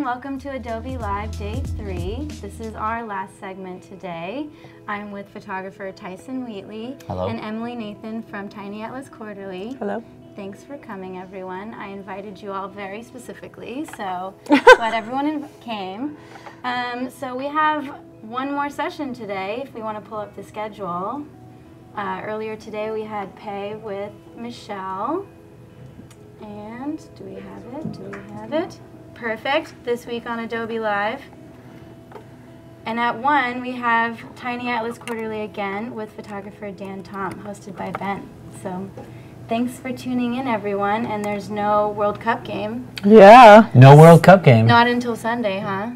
Hi everyone, welcome to Adobe Live Day 3. This is our last segment today. I'm with photographer Tyson Wheatley Hello. and Emily Nathan from Tiny Atlas Quarterly. Hello. Thanks for coming everyone. I invited you all very specifically, so glad everyone in- came. Um, so we have one more session today if we want to pull up the schedule. Uh, earlier today we had Pei with Michelle. And do we have it? Do we have it? Perfect. This week on Adobe Live. And at 1, we have Tiny Atlas Quarterly again with photographer Dan Tom, hosted by Ben. So thanks for tuning in, everyone. And there's no World Cup game. Yeah. No World Cup game. Not until Sunday, huh?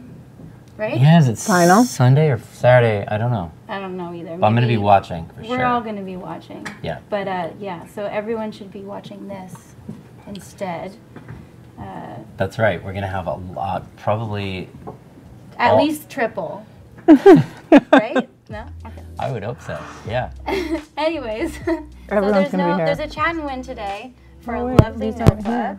Right? Yeah, is it Final? Sunday or Saturday? I don't know. I don't know either. But I'm gonna be watching for We're sure. all going to be watching. Yeah. But uh, yeah, so everyone should be watching this instead. Uh, That's right. We're gonna have a lot, probably. at Oh. least triple. right? No? Okay. I would hope so. Yeah. Anyways, so there's gonna be no here. there's a chat and win today for Oh, a lovely notebook.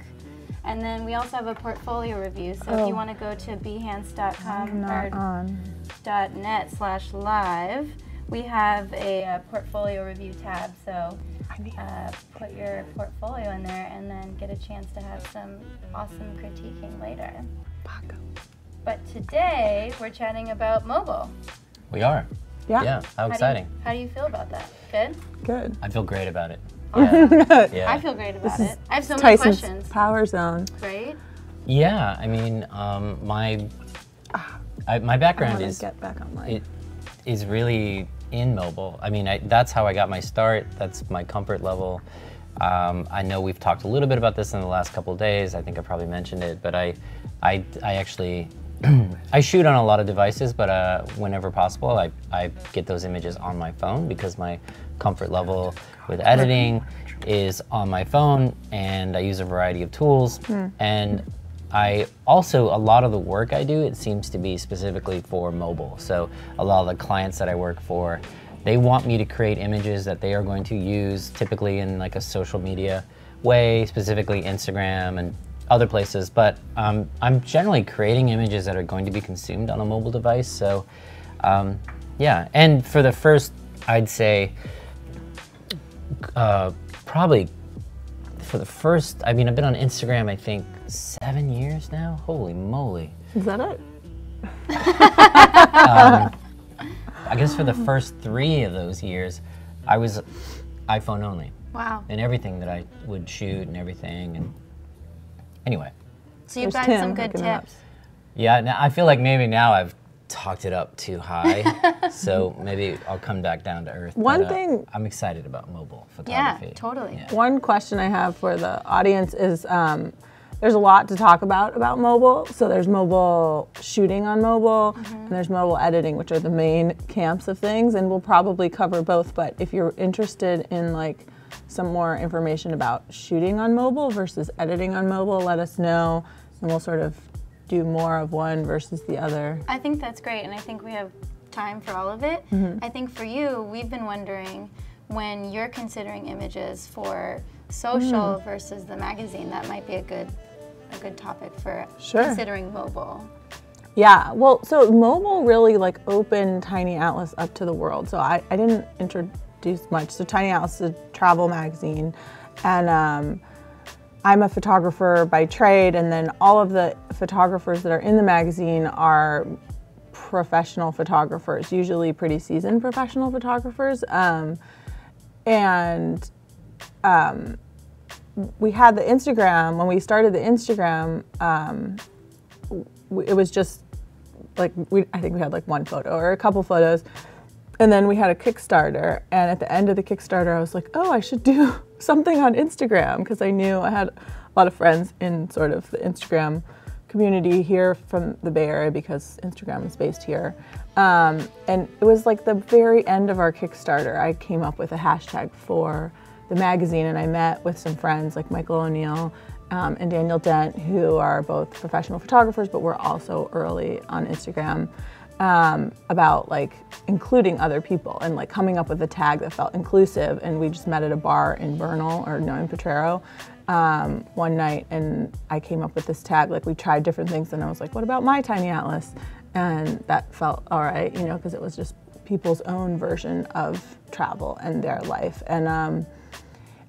And then we also have a portfolio review. So if Oh. you want to go to behance.com or on. .net slash live, we have a, uh portfolio review tab. So I need- uh, put your portfolio in there and then get a chance to have some awesome critiquing later. Paco. But today we're chatting about mobile. We are. Yeah. Yeah. How How do you- exciting. how do you feel about that? Good? Good. I feel great about it. Yeah. yeah. I feel great about is it. I have so many Tyson's questions, power zone. right? Yeah. I mean, um, my I, my background want to is get back online. it is really in mobile. I mean, I, that's how I got my start. That's my comfort level. Um, I know we've talked a little bit about this in the last couple days. I think I probably mentioned it, but I, I, I actually, I shoot on a lot of devices, but uh, whenever possible, I, I get those images on my phone because my comfort level with editing is on my phone, and I use a variety of tools. And I also, a lot of the work I do, it seems to be specifically for mobile. So a lot of the clients that I work for, they want me to create images that they are going to use typically in like a social media way, specifically Instagram and other places. But um, I'm generally creating images that are going to be consumed on a mobile device. So um, yeah, and for the first, I'd say, uh, probably for the first, I mean, I've been on Instagram, I think, seven years now. Holy moly. Is that it? Um, I guess for the first three of those years, I was iPhone only. Wow. And everything that I would shoot and everything. And anyway, So you've There's got Tim some good hooking up. tips. yeah, now I feel like maybe now I've talked it up too high. so maybe I'll come back down to earth. One but, uh, thing- I'm excited about mobile photography. Yeah, photography. totally. Yeah. One question I have for the audience is um, there's a lot to talk about about mobile. So there's mobile shooting on mobile, and there's mobile editing, which are the main camps of things. And we'll probably cover both. But if you're interested in like some more information about shooting on mobile versus editing on mobile, let us know, and we'll sort of do more of one versus the other. I think that's great, and I think we have time for all of it. Mm-hmm. I think for you, we've been wondering when you're considering images for social Mm. versus the magazine, that might be a good a good topic for Sure. considering mobile. Yeah, well, so mobile really like opened Tiny Atlas up to the world. So I, I didn't introduce much. So Tiny Atlas is a travel magazine, and um, I'm a photographer by trade, and then all of the photographers that are in the magazine are professional photographers, usually pretty seasoned professional photographers. Um, and um, we had the Instagram, when we started the Instagram, um, it was just like we I think we had like one photo or a couple photos. And then we had a Kickstarter, and at the end of the Kickstarter, I was like, "Oh, I should do something on Instagram," because I knew I had a lot of friends in sort of the Instagram community here from the Bay Area because Instagram is based here. Um, and it was like the very end of our Kickstarter, I came up with a hashtag for the magazine, and I met with some friends like Michael O'Neill um, and Daniel Dent, who are both professional photographers, but were also early on Instagram. Um, about like including other people and like coming up with a tag that felt inclusive. And we just met at a bar in Bernal or no in Potrero um, one night, and I came up with this tag. Like we tried different things, and I was like, "What about my tiny atlas?" And that felt all right, you know, because it was just people's own version of travel and their life. And um,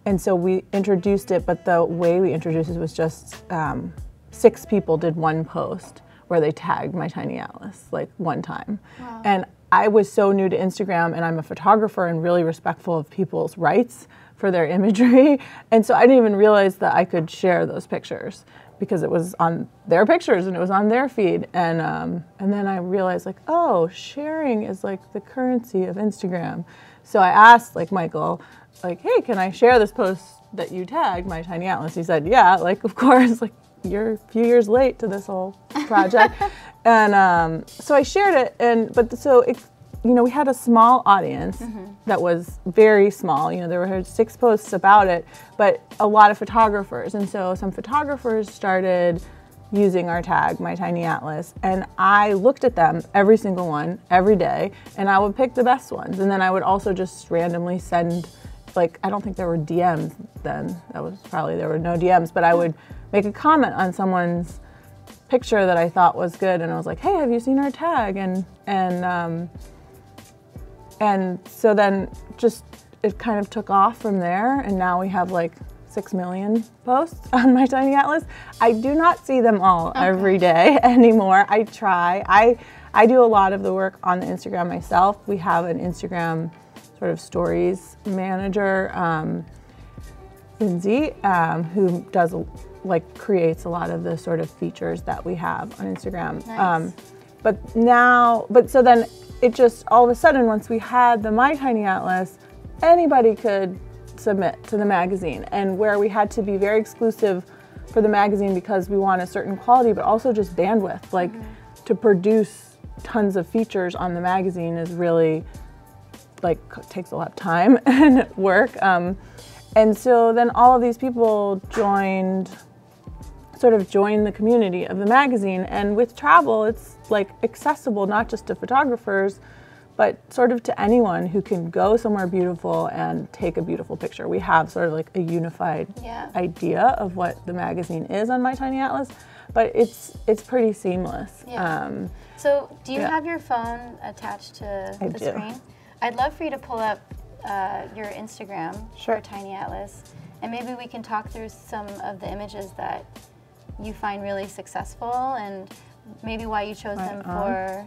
and so we introduced it, but the way we introduced it was just um, six people did one post where they tagged my tiny atlas like one time. Wow. And I was so new to Instagram and I'm a photographer and really respectful of people's rights for their imagery. And so I didn't even realize that I could share those pictures because it was on their pictures and it was on their feed. And, um, and then I realized like, oh, sharing is like the currency of Instagram. So I asked like Michael, like, hey, can I share this post that you tagged, my tiny atlas? He said, yeah, like, of course, like, you're a few years late to this whole project. and um, so I shared it, and but so it, you know, we had a small audience mm-hmm. that was very small. You know, there were six posts about it, but a lot of photographers, and so some photographers started using our tag, My Tiny Atlas, and I looked at them, every single one, every day, and I would pick the best ones. And then I would also just randomly send, like, I don't think there were DMs then. That was probably, there were no DMs, but I would make a comment on someone's picture that I thought was good, and I was like, hey, have you seen our tag? And, and, um, and so then just it kind of took off from there, and now we have like six million posts on my tiny atlas. I do not see them all okay. every day anymore. I try. I I do a lot of the work on the Instagram myself. We have an Instagram sort of stories manager, um, Lindsay, um, who does like creates a lot of the sort of features that we have on Instagram. Nice. Um, but now, but so then it just all of a sudden once we had the My Tiny Atlas, anybody could submit to the magazine and where we had to be very exclusive for the magazine because we want a certain quality but also just bandwidth like mm-hmm. to produce tons of features on the magazine is really like takes a lot of time and work um, and so then all of these people joined sort of joined the community of the magazine and with travel it's like accessible not just to photographers but sort of to anyone who can go somewhere beautiful and take a beautiful picture. We have sort of like a unified yeah. idea of what the magazine is on My Tiny Atlas, but it's it's pretty seamless. Yeah. Um, so, do you yeah. have your phone attached to I the do. screen? I'd love for you to pull up uh, your Instagram sure. for Tiny Atlas, and maybe we can talk through some of the images that you find really successful and maybe why you chose right them for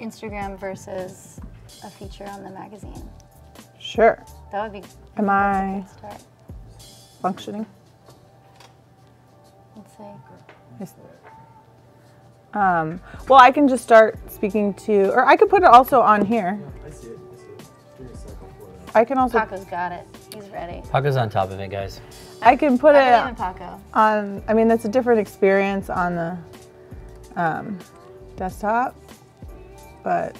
Instagram versus a feature on the magazine? Sure. That would be. Am I functioning? Let's see. Um, well, I can just start speaking to, or I could put it also on here. I can also. Paco's got it. He's ready. Paco's on top of it, guys. I can put I it Paco. on. I mean, that's a different experience on the um, desktop but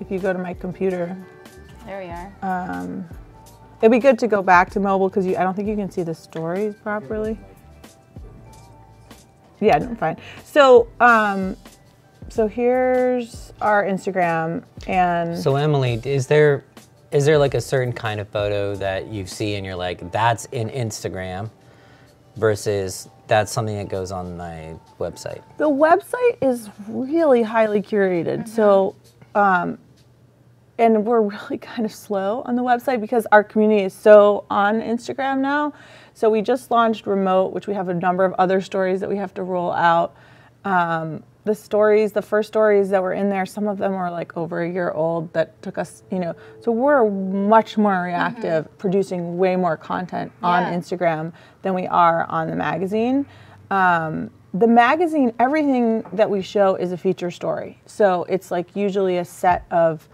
if you go to my computer, there we are. Um, it'd be good to go back to mobile because I don't think you can see the stories properly. Yeah, no, fine. So, um, so here's our Instagram, and so Emily, is there is there like a certain kind of photo that you see and you're like, that's in Instagram, versus that's something that goes on my website. The website is really highly curated. Mm-hmm. So, um, and we're really kind of slow on the website because our community is so on Instagram now. So we just launched Remote, which we have a number of other stories that we have to roll out. Um, the stories, the first stories that were in there, some of them were like over a year old that took us, you know, so we're much more reactive, mm-hmm. producing way more content on yeah. Instagram than we are on the magazine. Um, the magazine, everything that we show is a feature story. So it's like usually a set of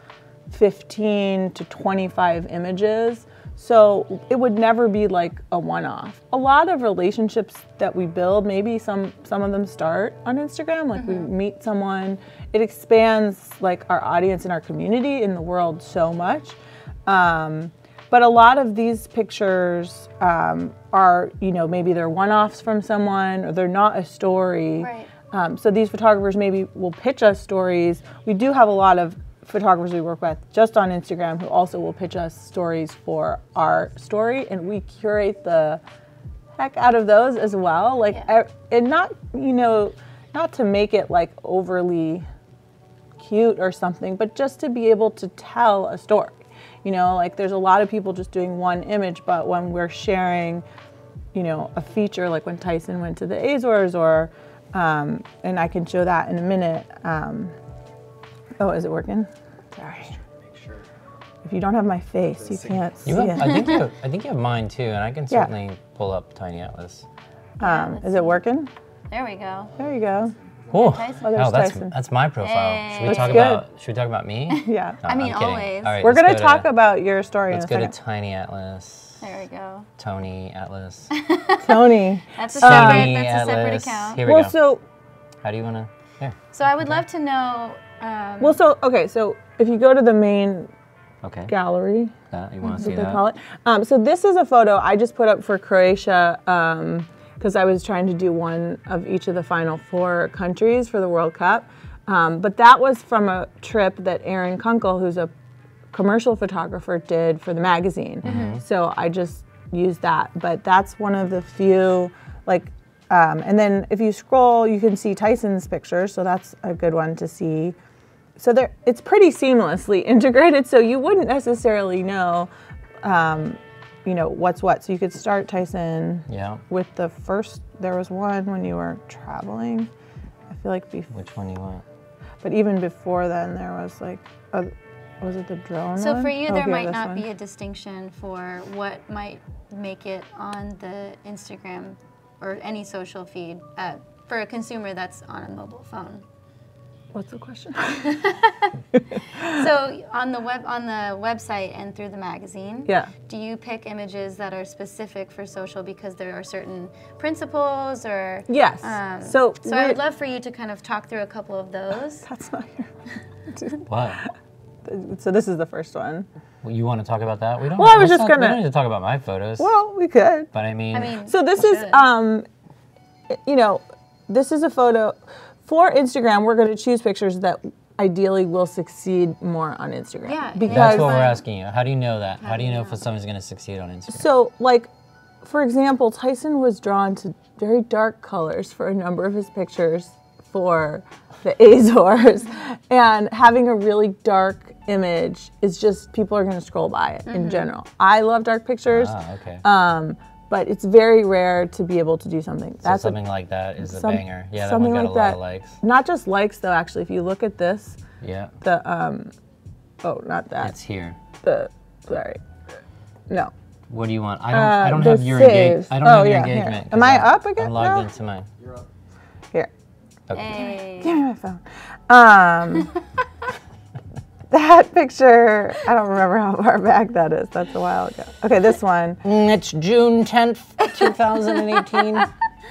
15 to 25 images so it would never be like a one-off. A lot of relationships that we build, maybe some some of them start on Instagram. Like mm-hmm. we meet someone, it expands like our audience and our community in the world so much. Um, but a lot of these pictures um, are, you know, maybe they're one-offs from someone or they're not a story. Right. Um, so these photographers maybe will pitch us stories. We do have a lot of photographers we work with just on Instagram who also will pitch us stories for our story, and we curate the heck out of those as well. Like, Yeah. I- and not you know, not to make it like overly cute or something, but just to be able to tell a story. You know, like there's a lot of people just doing one image, but when we're sharing, you know, a feature like when Tyson went to the Azores, or, um, and I can show that in a minute. Um, oh, is it working? Sorry. Make sure. If you don't have my face, you can't see You have, it. I think you have, I think you have mine too, and I can Yeah. certainly pull up Tiny Atlas. Um, is it working? There we go. There you go. Oh, Tyson. Oh, oh, that's Tyson. that's my profile. Should we Hey. talk good. about Should we talk about me? Yeah. No, I mean, always. All right, We're let's gonna go talk to, about your story Let's in go a to. Tiny Atlas. There we go. Tony Atlas. Tony. That's a Tony separate. That's a separate Atlas. account. Here we Well, go. so How do you want to? Here. So I would love to know. Um, well, so okay, so if you go to the main Okay. gallery, That you want to see they that? call it. Um, so this is a photo I just put up for Croatia because I was trying to do one of each of the final four countries for the World Cup. Um, but that was from a trip that Aaron Kunkel, who's a commercial photographer, did for the magazine. So I just used that. But that's one of the few, like, um, and then if you scroll, you can see Tyson's picture. So that's a good one to see so there it's pretty seamlessly integrated so you wouldn't necessarily know um, you know what's what so you could start tyson Yeah. with the first there was one when you were traveling i feel like before Which one do you want? but even before then there was like a, was it the drone so one? for you, Oh, there here, might not one. be a distinction for what might make it on the Instagram or any social feed uh, for a consumer that's on a mobile phone. What's the question So on the web on the website and through the magazine, yeah do you pick images that are specific for social because there are certain principles or yes um, so so I would love for you to kind of talk through a couple of those. that's not here What? so this is the first one Well, you want to talk about that? We don't. Well, I was just not- gonna- don't need to talk about my photos. well we could but I mean, I mean, So this is, um, you know, this is a photo for Instagram. We're going to choose pictures that ideally will succeed more on Instagram. Yeah, because that's what we're asking you. How do you know that? How do you know if someone's going to succeed on Instagram? so like, for example, Tyson was drawn to very dark colors for a number of his pictures for the Azores, and having a really dark image is just people are going to scroll by it in general. I love dark pictures. ah, okay. Um, but it's very rare to be able to do something. so That's a something like that is a some- banger. Yeah, that something one got like a lot that. of likes. Not just likes though, actually. If you look at this, Yeah, the um, oh, not that. it's here. the sorry, no. What do you want? I don't. I Uh, don't have your engagement. I don't Oh, have your yeah, here. engagement. Am 'cause I I'm- up again? I'm logged No? into mine. You're up. Here, Okay. Hey. give me my phone. Um, that picture. I don't remember how far back that is. That's a while ago. Okay, this one. Mm, it's June 10th, 2018.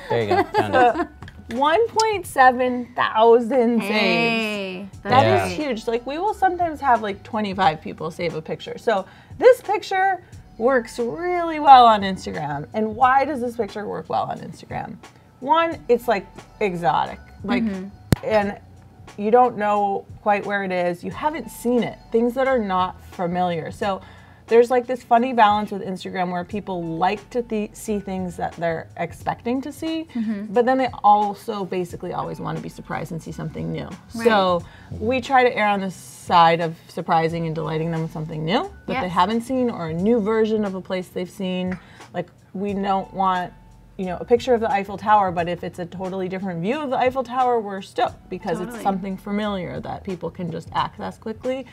there you go. Found it. 1.7 thousand saves. Hey, That Yeah. is huge. Like we will sometimes have like 25 people save a picture. So this picture works really well on Instagram. And why does this picture work well on Instagram? One, it's like exotic. Like and you don't know quite where it is. You haven't seen it. Things that are not familiar. So there's like this funny balance with Instagram where people like to th- see things that they're expecting to see, mm-hmm. but then they also basically always want to be surprised and see something new. So we try to err on the side of surprising and delighting them with something new that they haven't seen or a new version of a place they've seen. Like we don't want you know, a picture of the Eiffel Tower, but if it's a totally different view of the Eiffel Tower, we're stoked because Totally. it's something familiar that people can just access quickly.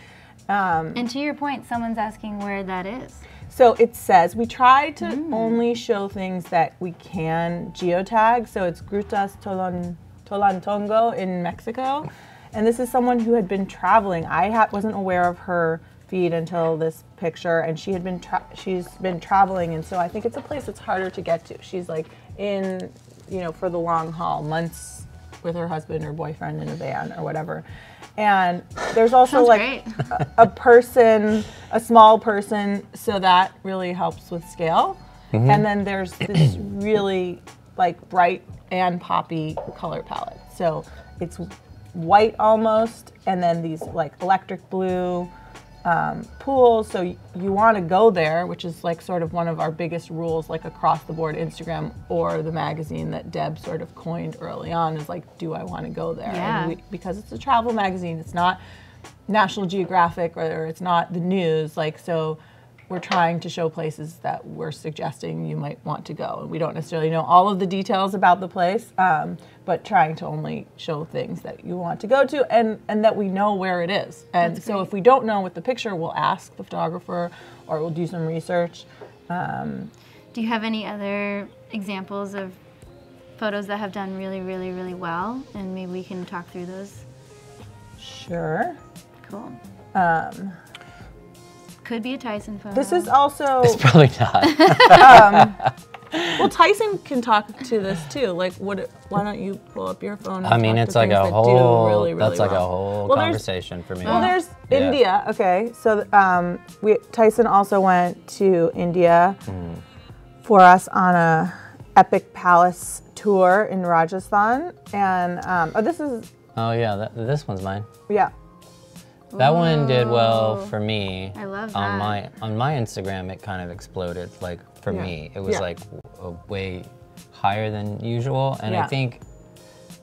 Um, And to your point, someone's asking where that is. so it says we try to Mm. only show things that we can geotag. So it's Grutas Tolan, Tolantongo in Mexico. And this is someone who had been traveling. I ha- wasn't aware of her feed until this picture and she had been tra- she's been traveling and so I think it's a place that's harder to get to. She's like in, you know, for the long haul, months with her husband or boyfriend in a van or whatever. And there's also Sounds like great. a person, a small person, so that really helps with scale. Mm-hmm. And then there's this really like bright and poppy color palette. So it's white almost, and then these like electric blue um, pools. So you want to go there, which is like sort of one of our biggest rules, like across the board Instagram or the magazine that Deb sort of coined early on is like, do I want to go there? Yeah. And we, because it's a travel magazine, it's not National Geographic or it's not the news. Like, so we're trying to show places that we're suggesting you might want to go. And we don't necessarily know all of the details about the place, um, but trying to only show things that you want to go to and, and that we know where it is. And so if we don't know with the picture, we'll ask the photographer or we'll do some research. Um, Do you have any other examples of photos that have done really, really, really well? And maybe we can talk through those. sure. Cool. Um, Could be a Tyson phone. this is also. It's probably not. Well, Tyson can talk to this too. Like, what? Why don't you pull up your phone? And I mean, talk it's to like a that whole. really, really that's like a whole Well, conversation for me. Well, there's Yeah. India. Okay, so um, we Tyson also went to India Mm. for us on a epic palace tour in Rajasthan, and um, oh, this is oh yeah, that, this one's mine. yeah. That one did well for me. I love that. On my on my Instagram, it kind of exploded. Like for Yeah. me, it was Yeah. like way higher than usual, and Yeah. I think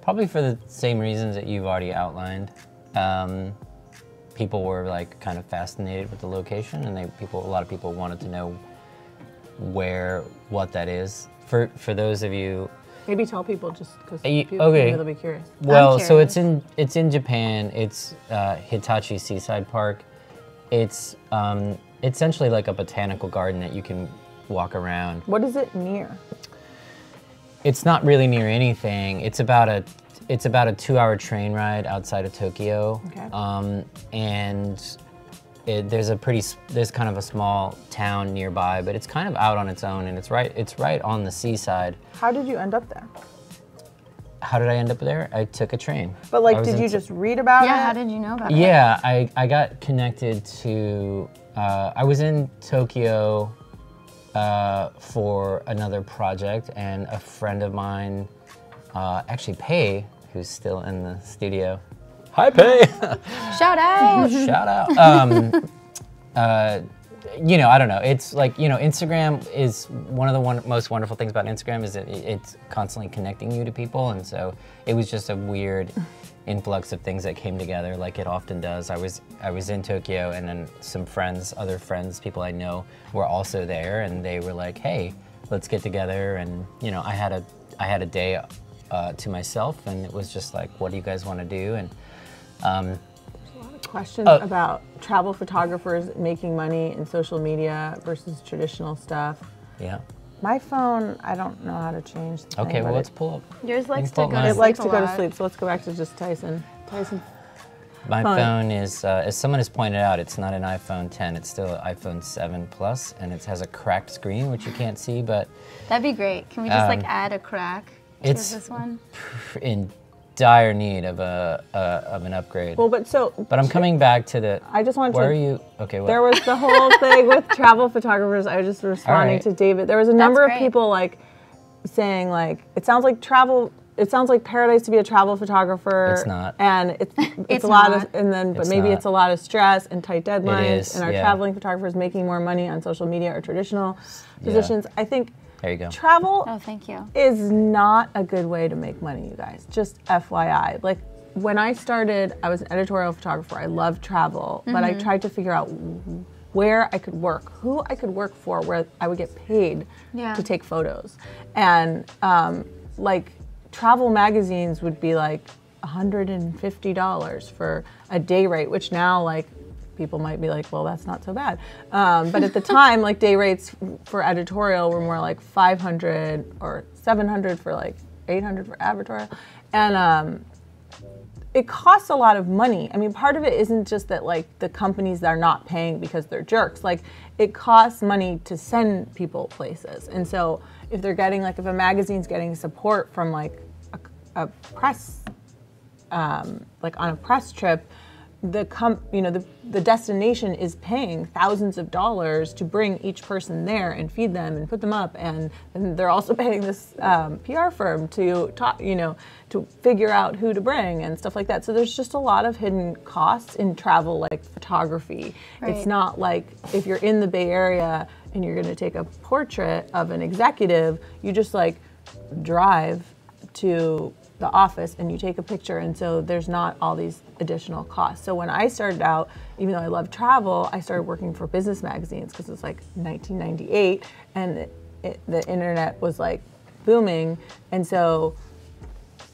probably for the same reasons that you've already outlined. Um, people were like kind of fascinated with the location, and they people a lot of people wanted to know where what that is. For for those of you Maybe tell people just because people okay. they'll be curious. Well, so it's in it's in Japan. It's uh, Hitachi Seaside Park. It's um, essentially like a botanical garden that you can walk around. What is it near? It's not really near anything. It's about a it's about a two-hour train ride outside of Tokyo. Okay. Um, and it, there's a pretty there's kind of a small town nearby, but it's kind of out on its own, and it's right it's right on the seaside. How did you end up there? How did I end up there? I took a train. But like, did you just read about it? Yeah, how did you know about it? Yeah, I, I got connected to, uh, I was in Tokyo uh, for another project, and a friend of mine, uh, actually Pei, who's still in the studio. Hi, Pei. Shout out! Shout out. Um, uh, you know, I don't know. It's like you know, Instagram is one of the one, most wonderful things about Instagram is that it, it's constantly connecting you to people, and so it was just a weird influx of things that came together, like it often does. I was I was in Tokyo, and then some friends, other friends, people I know, were also there, and they were like, "Hey, let's get together." And you know, I had a I had a day uh, to myself, and it was just like, "What do you guys want to do?" And um, Question Oh. about travel photographers making money in social media versus traditional stuff. yeah. My phone, I don't know how to change. The Okay, thing, well, but let's it, pull up. Yours likes to go to it sleep likes a to go to sleep. So let's go back to just Tyson. Tyson. My Fine. phone is, uh, as someone has pointed out, it's not an iPhone 10. It's still an iPhone 7 Plus, and it has a cracked screen, which you can't see, but That'd be great. Can we just like Um, add a crack to it's- this one? in dire need of a uh, of an upgrade. Well, but so but I'm coming back to the. I just wanted Where to. are you? Okay, what? There was the whole thing with travel photographers. I was just responding right. to David. There was a number of people like saying like it sounds like travel. It sounds like paradise to be a travel photographer. It's not. and it's it's, It's a lot not. of and then but It's maybe not. it's a lot of stress and tight deadlines is, and our yeah. traveling photographers making more money on social media or traditional positions. I think there you go. travel Oh, thank you. is not a good way to make money, you guys. Just FYI. Like when I started, I was an editorial photographer. I loved travel, but I tried to figure out where I could work, who I could work for, where I would get paid Yeah. to take photos. And um, like travel magazines would be like $150 for a day rate, which now like people might be like, well, that's not so bad. Um, but at the time, like day rates for editorial were more like 500 or 700 for like 800 for advertorial. And um, it costs a lot of money. I mean, part of it isn't just that like the companies that are not paying because they're jerks. Like it costs money to send people places. And so if they're getting like if a magazine's getting support from like a, a press um, like on a press trip, the com- you know the, the destination is paying thousands of dollars to bring each person there and feed them and put them up. And, and they're also paying this um, PR firm to talk you know to figure out who to bring and stuff like that. So there's just a lot of hidden costs in travel like photography. Right. it's not like if you're in the Bay Area and you're going to take a portrait of an executive you just like drive to the office and you take a picture and so there's not all these additional costs. So when i started out even though i love travel i started working for business magazines because it's like 1998 and it, it, the internet was like booming and so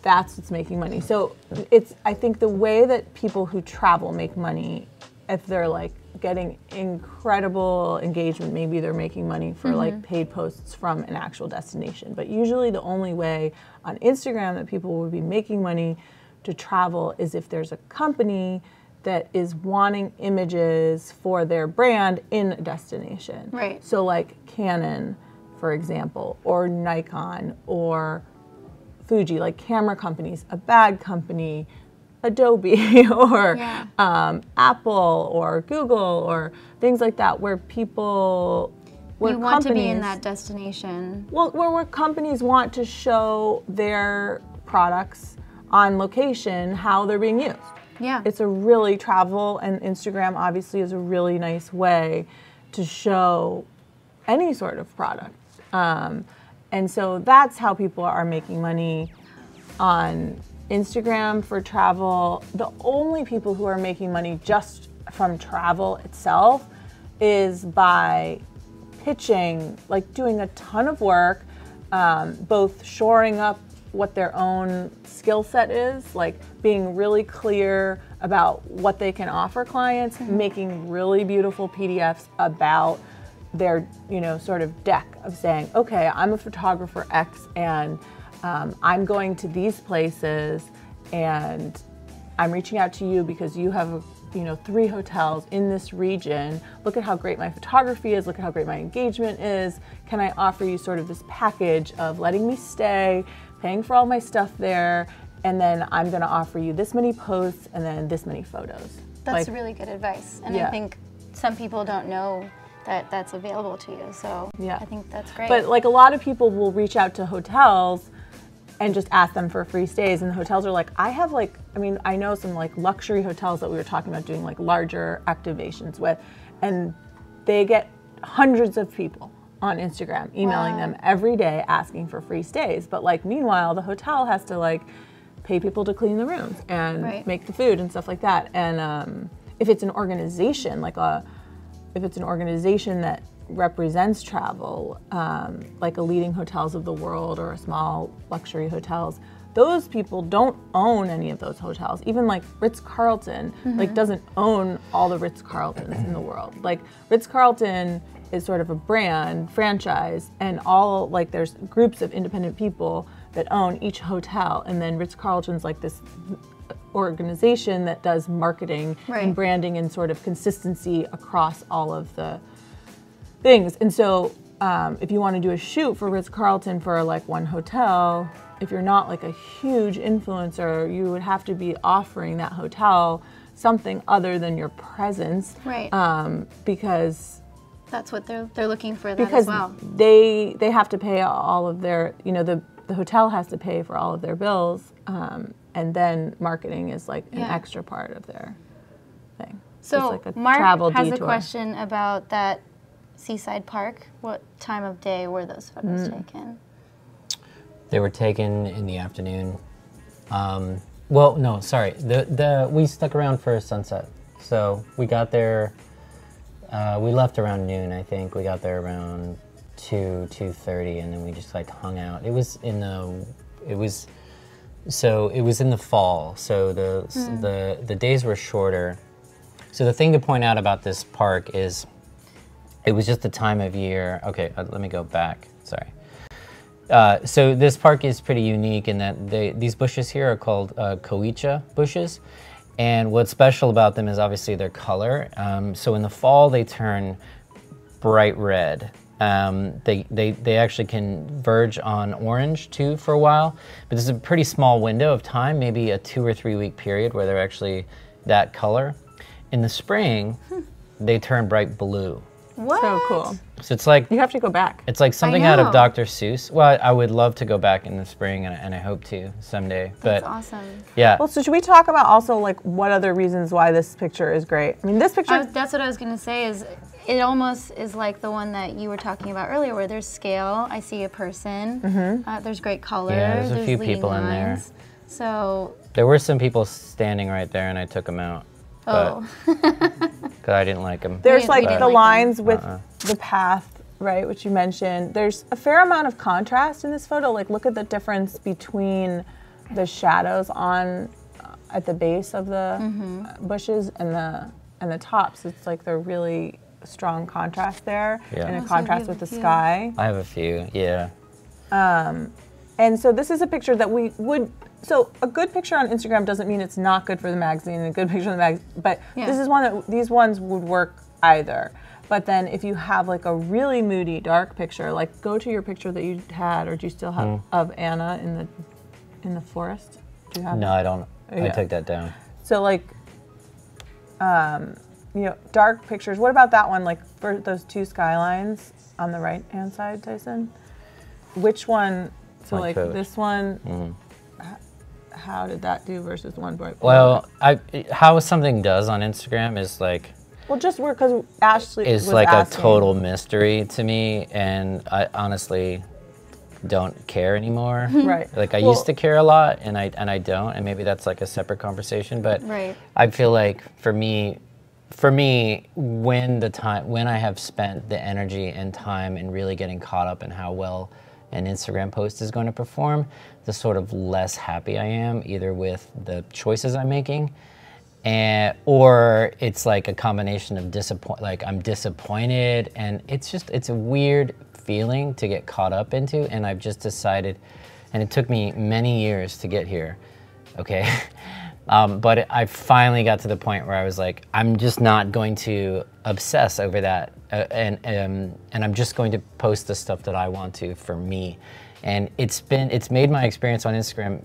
that's what's making money. So it's i think the way that people who travel make money if they're like getting incredible engagement maybe they're making money for like mm-hmm. paid posts from an actual destination. But usually the only way on instagram that people would be making money to travel is if there's a company that is wanting images for their brand in a destination Right. so like canon for example or nikon or Fuji, like camera companies, a bag company, Adobe, or Yeah. um, Apple, or Google, or things like that, where people, where you want to be in that destination. well, where, where companies want to show their products on location how they're being used. Yeah. It's a really travel and Instagram obviously is a really nice way to show any sort of product. Um, and so that's how people are making money on Instagram for travel. The only people who are making money just from travel itself is by pitching, like doing a ton of work, um, both shoring up what their own skill set is, like being really clear about what they can offer clients, making really beautiful PDFs about their, you know, sort of deck of saying, okay, I'm a photographer X and um, I'm going to these places and I'm reaching out to you because you have, you know, three hotels in this region. Look at how great my photography is. Look at how great my engagement is. Can I offer you sort of this package of letting me stay, paying for all my stuff there, and then I'm going to offer you this many posts and then this many photos. That's Like, really good advice. And Yeah. I think some people don't know that that's available to you. So Yeah. I think that's great. But like a lot of people will reach out to hotels and just ask them for free stays and the hotels are like I have like I mean I know some like luxury hotels that we were talking about doing like larger activations with and they get hundreds of people on Instagram emailing Wow. them every day asking for free stays but like meanwhile the hotel has to like pay people to clean the rooms and Right. make the food and stuff like that and um, if it's an organization like a if it's an organization that represents travel, um, like a leading hotels of the world or a small luxury hotels, those people don't own any of those hotels. Even like Ritz Carlton, like doesn't own all the Ritz Carltons in the world. Like Ritz Carlton is sort of a brand franchise, and all like there's groups of independent people that own each hotel, and then Ritz Carlton's like this organization that does marketing Right. and branding and sort of consistency across all of the things. And so, um, if you want to do a shoot for Ritz Carlton for like one hotel, if you're not like a huge influencer, you would have to be offering that hotel something other than your presence, Right. Um, because that's what they're they're looking for because as well. they they have to pay all of their you know the the hotel has to pay for all of their bills um, and then marketing is like an extra part of their thing So it's like a Mark travel has detour. a question about that seaside park. What time of day were those photos Mm. taken? They were taken in the afternoon. Um, well, no, sorry. The the we stuck around for sunset, so we got there. Uh, we left around noon, I think. We got there around two two thirty, and then we just like hung out. It was in the, it was, so it was in the fall. So the the the days were shorter. So the thing to point out about this park is, it was just the time of year. Okay, uh, let me go back. Sorry. Uh, so this park is pretty unique in that they, these bushes here are called uh, kochia bushes, and what's special about them is obviously their color. Um, so in the fall they turn bright red. Um, they, they, they actually can verge on orange too for a while, but this is a pretty small window of time, maybe a two or three week period where they're actually that color. In the spring, they turn bright blue. What? So cool. So it's like You have to go back. it's like something out of Dr. Seuss. Well, I would love to go back in the spring, and, and I hope to someday. That's But awesome. yeah, Well, so should we talk about also like what other reasons why this picture is great? I mean, this picture. Was- that's what I was going to say. Is it almost is like the one that you were talking about earlier, where there's scale. I see a person. Mm-hmm. Uh, there's great color. Yeah, there's a few leading people in there. So, there were some people standing right there, and I took them out oh, because I didn't like them. There's like the like them. lines with Uh-uh. the path, right, which you mentioned. There's a fair amount of contrast in this photo. Like, look at the difference between the shadows on uh, at the base of the Mm-hmm. uh, bushes and the and the tops. It's like they're really strong contrast there, Yeah. and Oh, a contrast with the few. sky. I have a few. Yeah. Um, And so this is a picture that we would. So a good picture on Instagram doesn't mean it's not good for the magazine. and A good picture on the mag, but Yeah. this is one that these ones would work either. But then if you have like a really moody, dark picture, like go to your picture that you had, or do you still have of Anna in the in the forest? Do you have? No, I don't. I Yeah. took that down. So like, um, you know, dark pictures. What about that one? Like for those two skylines on the right hand side, Tyson. Which one? So My like coach. this one. h- How did that do versus the one bright? Well, I how something does on Instagram is like well, just work because Ashley is was like asking. a total mystery to me, and I honestly don't care anymore. right. Like I Well, used to care a lot, and I and I don't, and maybe that's like a separate conversation. But Right. I feel like for me, for me, when the time when I have spent the energy and time and really getting caught up in how well an Instagram post is going to perform, the sort of less happy I am, either with the choices I'm making, and or it's like a combination of disappoint like I'm disappointed and it's just it's a weird feeling to get caught up into and I've just decided and it took me many years to get here okay? Um, but I finally got to the point where I was like I'm just not going to obsess over that uh, and um, and I'm just going to post the stuff that I want to for me and it's been it's made my experience on Instagram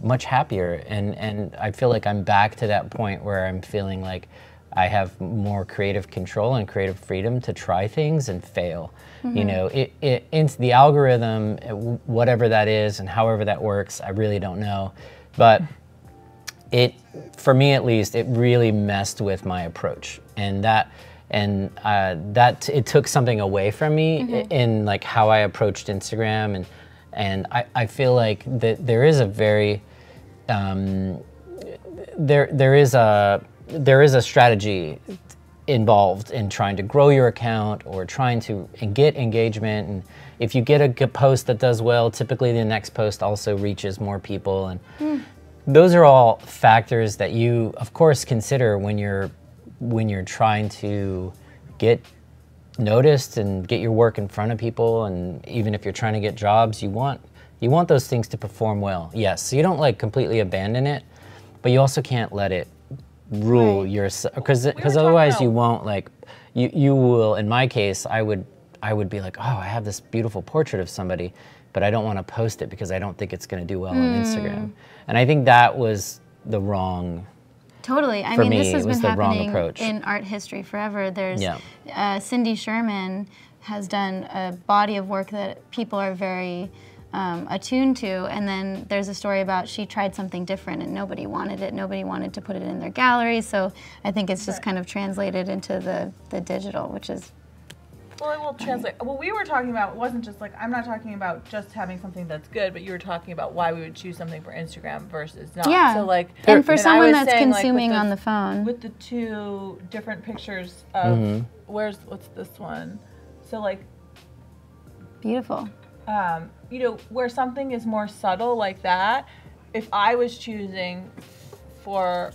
much happier and and I feel like I'm back to that point where I'm feeling like I have more creative control and creative freedom to try things and fail. You know, it, it it's the algorithm, whatever that is, and however that works, I really don't know. But it, for me at least, it really messed with my approach, and that and uh, that it took something away from me i- in like how I approached Instagram, and and I, I feel like that there is a very um, there there is a there is a strategy involved in trying to grow your account or trying to get engagement. And if you get a good post that does well typically the next post also reaches more people. And those are all factors that you of course consider when you're when you're trying to get noticed and get your work in front of people and even if you're trying to get jobs you want you want those things to perform well. Yes so you don't like completely abandon it but you also can't let it rule Right. your because because talking otherwise you won't like you you will in my case I would I would be like oh I have this beautiful portrait of somebody but I don't want to post it because I don't think it's going to do well on Instagram. And I think that was the wrong Totally. I For mean, me, this has been happening in art history forever. There's Yeah. uh, Cindy Sherman has done a body of work that people are very um, attuned to, and then there's a story about she tried something different and nobody wanted it. Nobody wanted to put it in their gallery. So I think it's just kind of translated into the the digital, which is Well, it will translate. What we were talking about wasn't just like I'm not talking about just having something that's good, but you were talking about why we would choose something for Instagram versus not. yeah. So like, and for I someone that's saying, like, consuming the- on the phone, with the two different pictures of Mm-hmm. where's what's this one? So like, beautiful. um, you know, where something is more subtle like that. If I was choosing for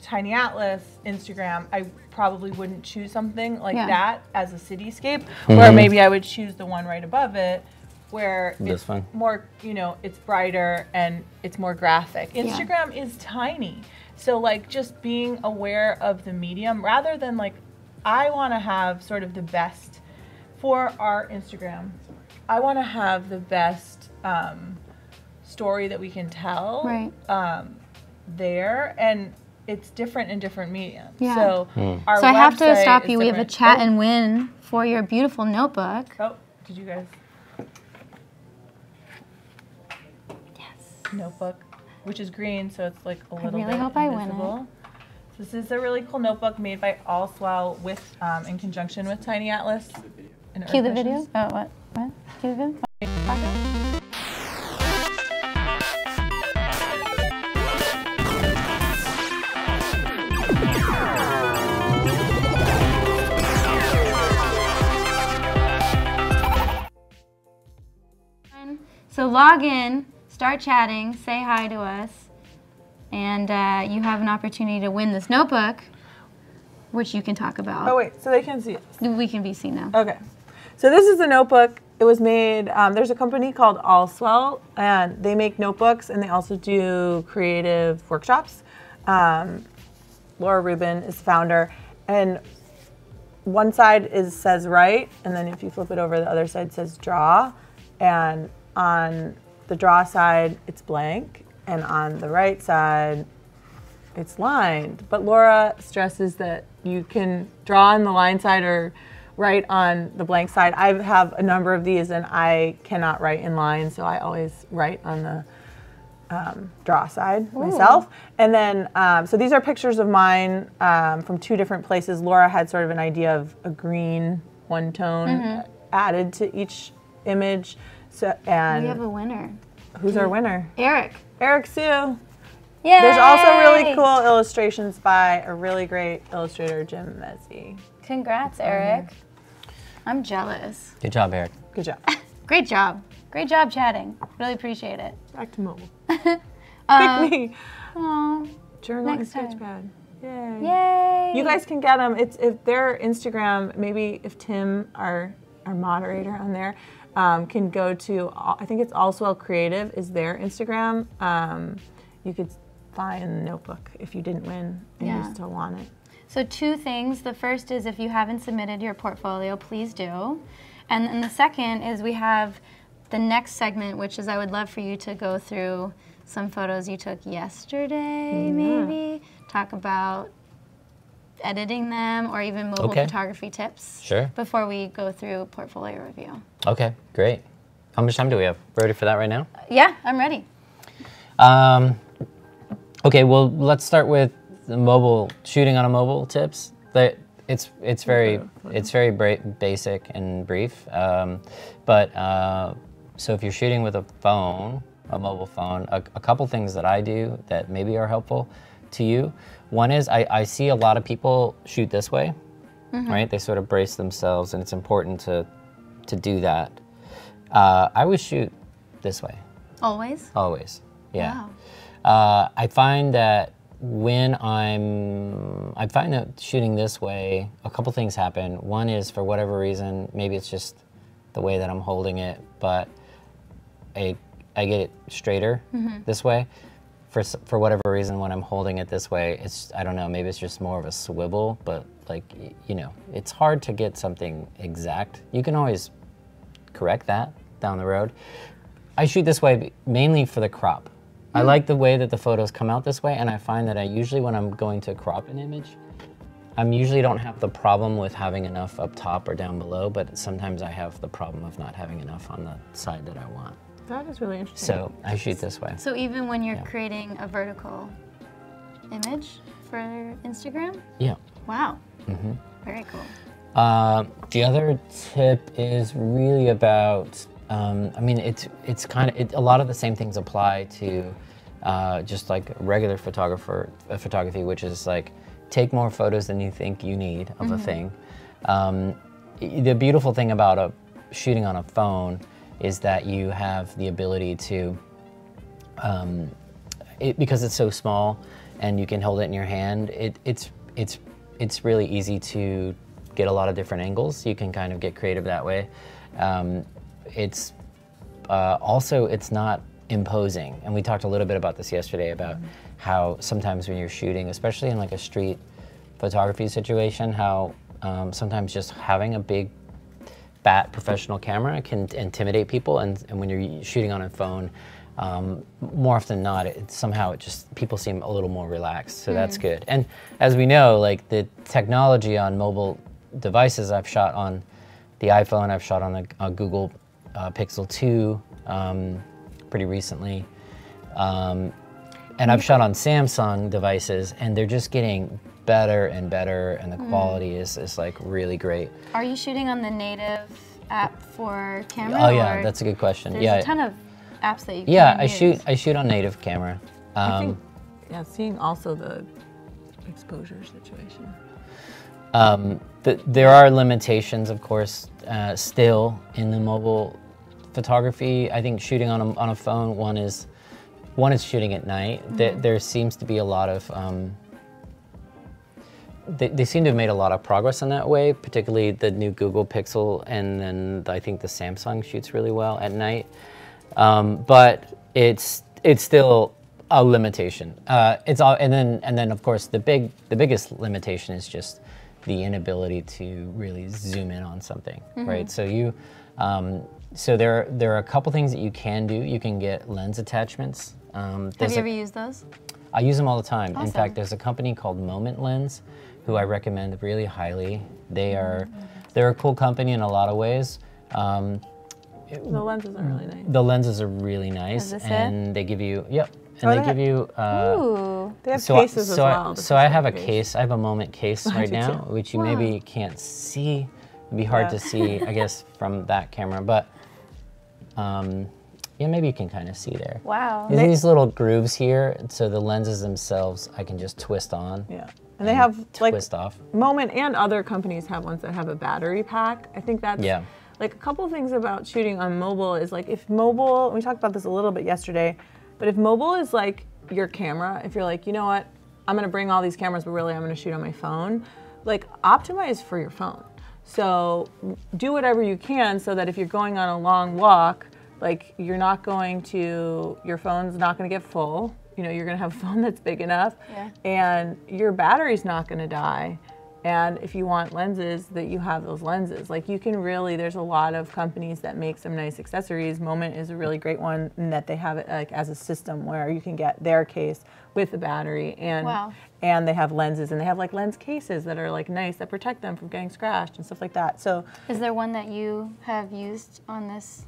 Tiny Atlas Instagram, I probably wouldn't choose something like Yeah. that as a cityscape, where maybe I would choose the one right above it, where This it's one? more, you know, it's brighter and it's more graphic. Instagram is tiny, so like just being aware of the medium rather than like, I want to have sort of the best for our Instagram. I want to have the best um, story that we can tell Right. um, there, and it's different in different mediums. Yeah. So our So I have to stop you. We have a chat oh, and win for your beautiful notebook. Oh, did you guys Yes. notebook, which is green, so it's like a little I really bit hope I win it. invisible. This is a really cool notebook made by Allswell with um, in conjunction with Tiny Atlas. and Cue the video. Oh, what? What? Cue the video. Log in, start chatting, say hi to us, and uh, you have an opportunity to win this notebook, which you can talk about. Oh wait, so they can see it. We can be seen now. Okay. So this is a notebook. It was made, um, there's a company called Allswell, and they make notebooks and they also do creative workshops. Um, Laura Rubin is founder. And one side is says write, and then if you flip it over, the other side says draw. And on the draw side, it's blank. And on the right side, it's lined. But Laura stresses that you can draw on the line side or write on the blank side. I have a number of these and I cannot write in line, so I always write on the um, draw side myself. And then, um, so these are pictures of mine um, from two different places. Laura had sort of an idea of a green one tone added to each image. So, and We have a winner. who's our winner? Eric. Eric Sue. Yay! There's also really cool illustrations by a really great illustrator, Jim Mezzi. Congrats, Eric. I'm jealous. Good job, Eric. Good job. Great job. Great job chatting. Really appreciate it. Back to mobile. Um, Pick me. Aw, Journal and next time. Sketchpad. Yay. yay. You guys can get them. It's if their Instagram. Maybe if Tim, our our moderator on there, um, can go to. I think it's Allswell Creative is their Instagram. Um, you could find the notebook if you didn't win and Yeah. you still want it. So two things. The first is if you haven't submitted your portfolio, please do. And then the second is we have the next segment, which is I would love for you to go through some photos you took yesterday, maybe talk about editing them or even mobile Okay. photography tips. Sure. Before we go through portfolio review. Okay, great. How much time do we have? Ready for that right now? Yeah, I'm ready. Um, okay, well, let's start with the mobile shooting on a mobile tips. That it's it's very it's very bra- basic and brief. Um, but uh, so if you're shooting with a phone, a mobile phone, a, a couple things that I do that maybe are helpful to you. One is I, I see a lot of people shoot this way, right? They sort of brace themselves, and it's important to to do that. Uh, I would shoot this way Always. always. Yeah. Wow. Uh, I find that when I'm, I find that shooting this way, a couple things happen. One is for whatever reason, maybe it's just the way that I'm holding it, but I, I get it straighter this way. For, for whatever reason, when I'm holding it this way, it's, I don't know, maybe it's just more of a swivel, but like, you know, it's hard to get something exact. You can always correct that down the road. I shoot this way mainly for the crop. I hmm. like the way that the photos come out this way, and I find that I usually, when I'm going to crop an image, I'm usually don't have the problem with having enough up top or down below, but sometimes I have the problem of not having enough on the side that I want. That is really interesting. So I shoot this way. So even when you're Yeah. creating a vertical image for Instagram? Yeah. Wow. Mm-hmm. Very cool. Uh, the other tip is really about. Um, I mean, it's it's kind of it, a lot of the same things apply to uh, just like regular photographer uh, photography, which is like take more photos than you think you need of a thing. Um, the beautiful thing about a shooting on a phone is that you have the ability to um, it, because it's so small and you can hold it in your hand, it, it's it's it's really easy to get a lot of different angles. You can kind of get creative that way. Um, it's uh, also it's not imposing, and we talked a little bit about this yesterday about how sometimes when you're shooting, especially in like a street photography situation, how um, sometimes just having a big fat professional camera can intimidate people and, and when you're shooting on a phone um, more often than not, it, somehow it just people seem a little more relaxed. So that's good. And as we know, like the technology on mobile devices, I've shot on the iPhone, I've shot on a, a Google uh, Pixel 2 um, pretty recently. Um, and I've shot on Samsung devices, and they're just getting better and better, and the quality is, is like really great. Are you shooting on the native app for camera? Oh yeah, or that's a good question. There's yeah, a ton of apps that you can yeah, I use. shoot I shoot on native camera. I Um, think, yeah, seeing also the exposure situation. Um, th- there are limitations, of course, uh, still in the mobile photography. I think shooting on a, on a phone, one is one is shooting at night. There, there seems to be a lot of um, they, they seem to have made a lot of progress in that way, particularly the new Google Pixel, and then I think the Samsung shoots really well at night. Um, but it's it's still a limitation. Uh, it's all, and then and then of course the big the biggest limitation is just the inability to really zoom in on something, right? So you, um, so there there are a couple things that you can do. You can get lens attachments. Um, Have you a- ever used those? I use them all the time. In fact, there's a company called Moment Lens, who I recommend really highly. They are, they're a cool company in a lot of ways. Um, The lenses are really nice. the lenses are really nice, this it? and they give you, yep, and Oh, they they give you. Uh, Ooh. They have so I- cases so as I, well. so I have a case. I have a Moment case right now, too. which you maybe can't see. It'd be hard Yeah. to see, I guess, from that camera, but. Um, yeah, maybe you can kind of see there. Wow. There's these little grooves here, so the lenses themselves I can just twist on, Yeah, and they have like twist off. Moment and other companies have ones that have a battery pack. I think that's Yeah. like a couple things about shooting on mobile is like if mobile, we talked about this a little bit yesterday, but if mobile is like your camera, if you're like, you know what, I'm gonna bring all these cameras, but really I'm gonna shoot on my phone, like optimize for your phone. So do whatever you can so that if you're going on a long walk, like you're not going to, your phone's not gonna get full. You know, you're gonna have a phone that's big enough Yeah. and your battery's not gonna die. And if you want lenses, that you have those lenses. Like you can really, there's a lot of companies that make some nice accessories. Moment is a really great one in that they have it like as a system where you can get their case with the battery and Wow. and they have lenses and they have like lens cases that are like nice that protect them from getting scratched and stuff like that. So Is there one that you have used on this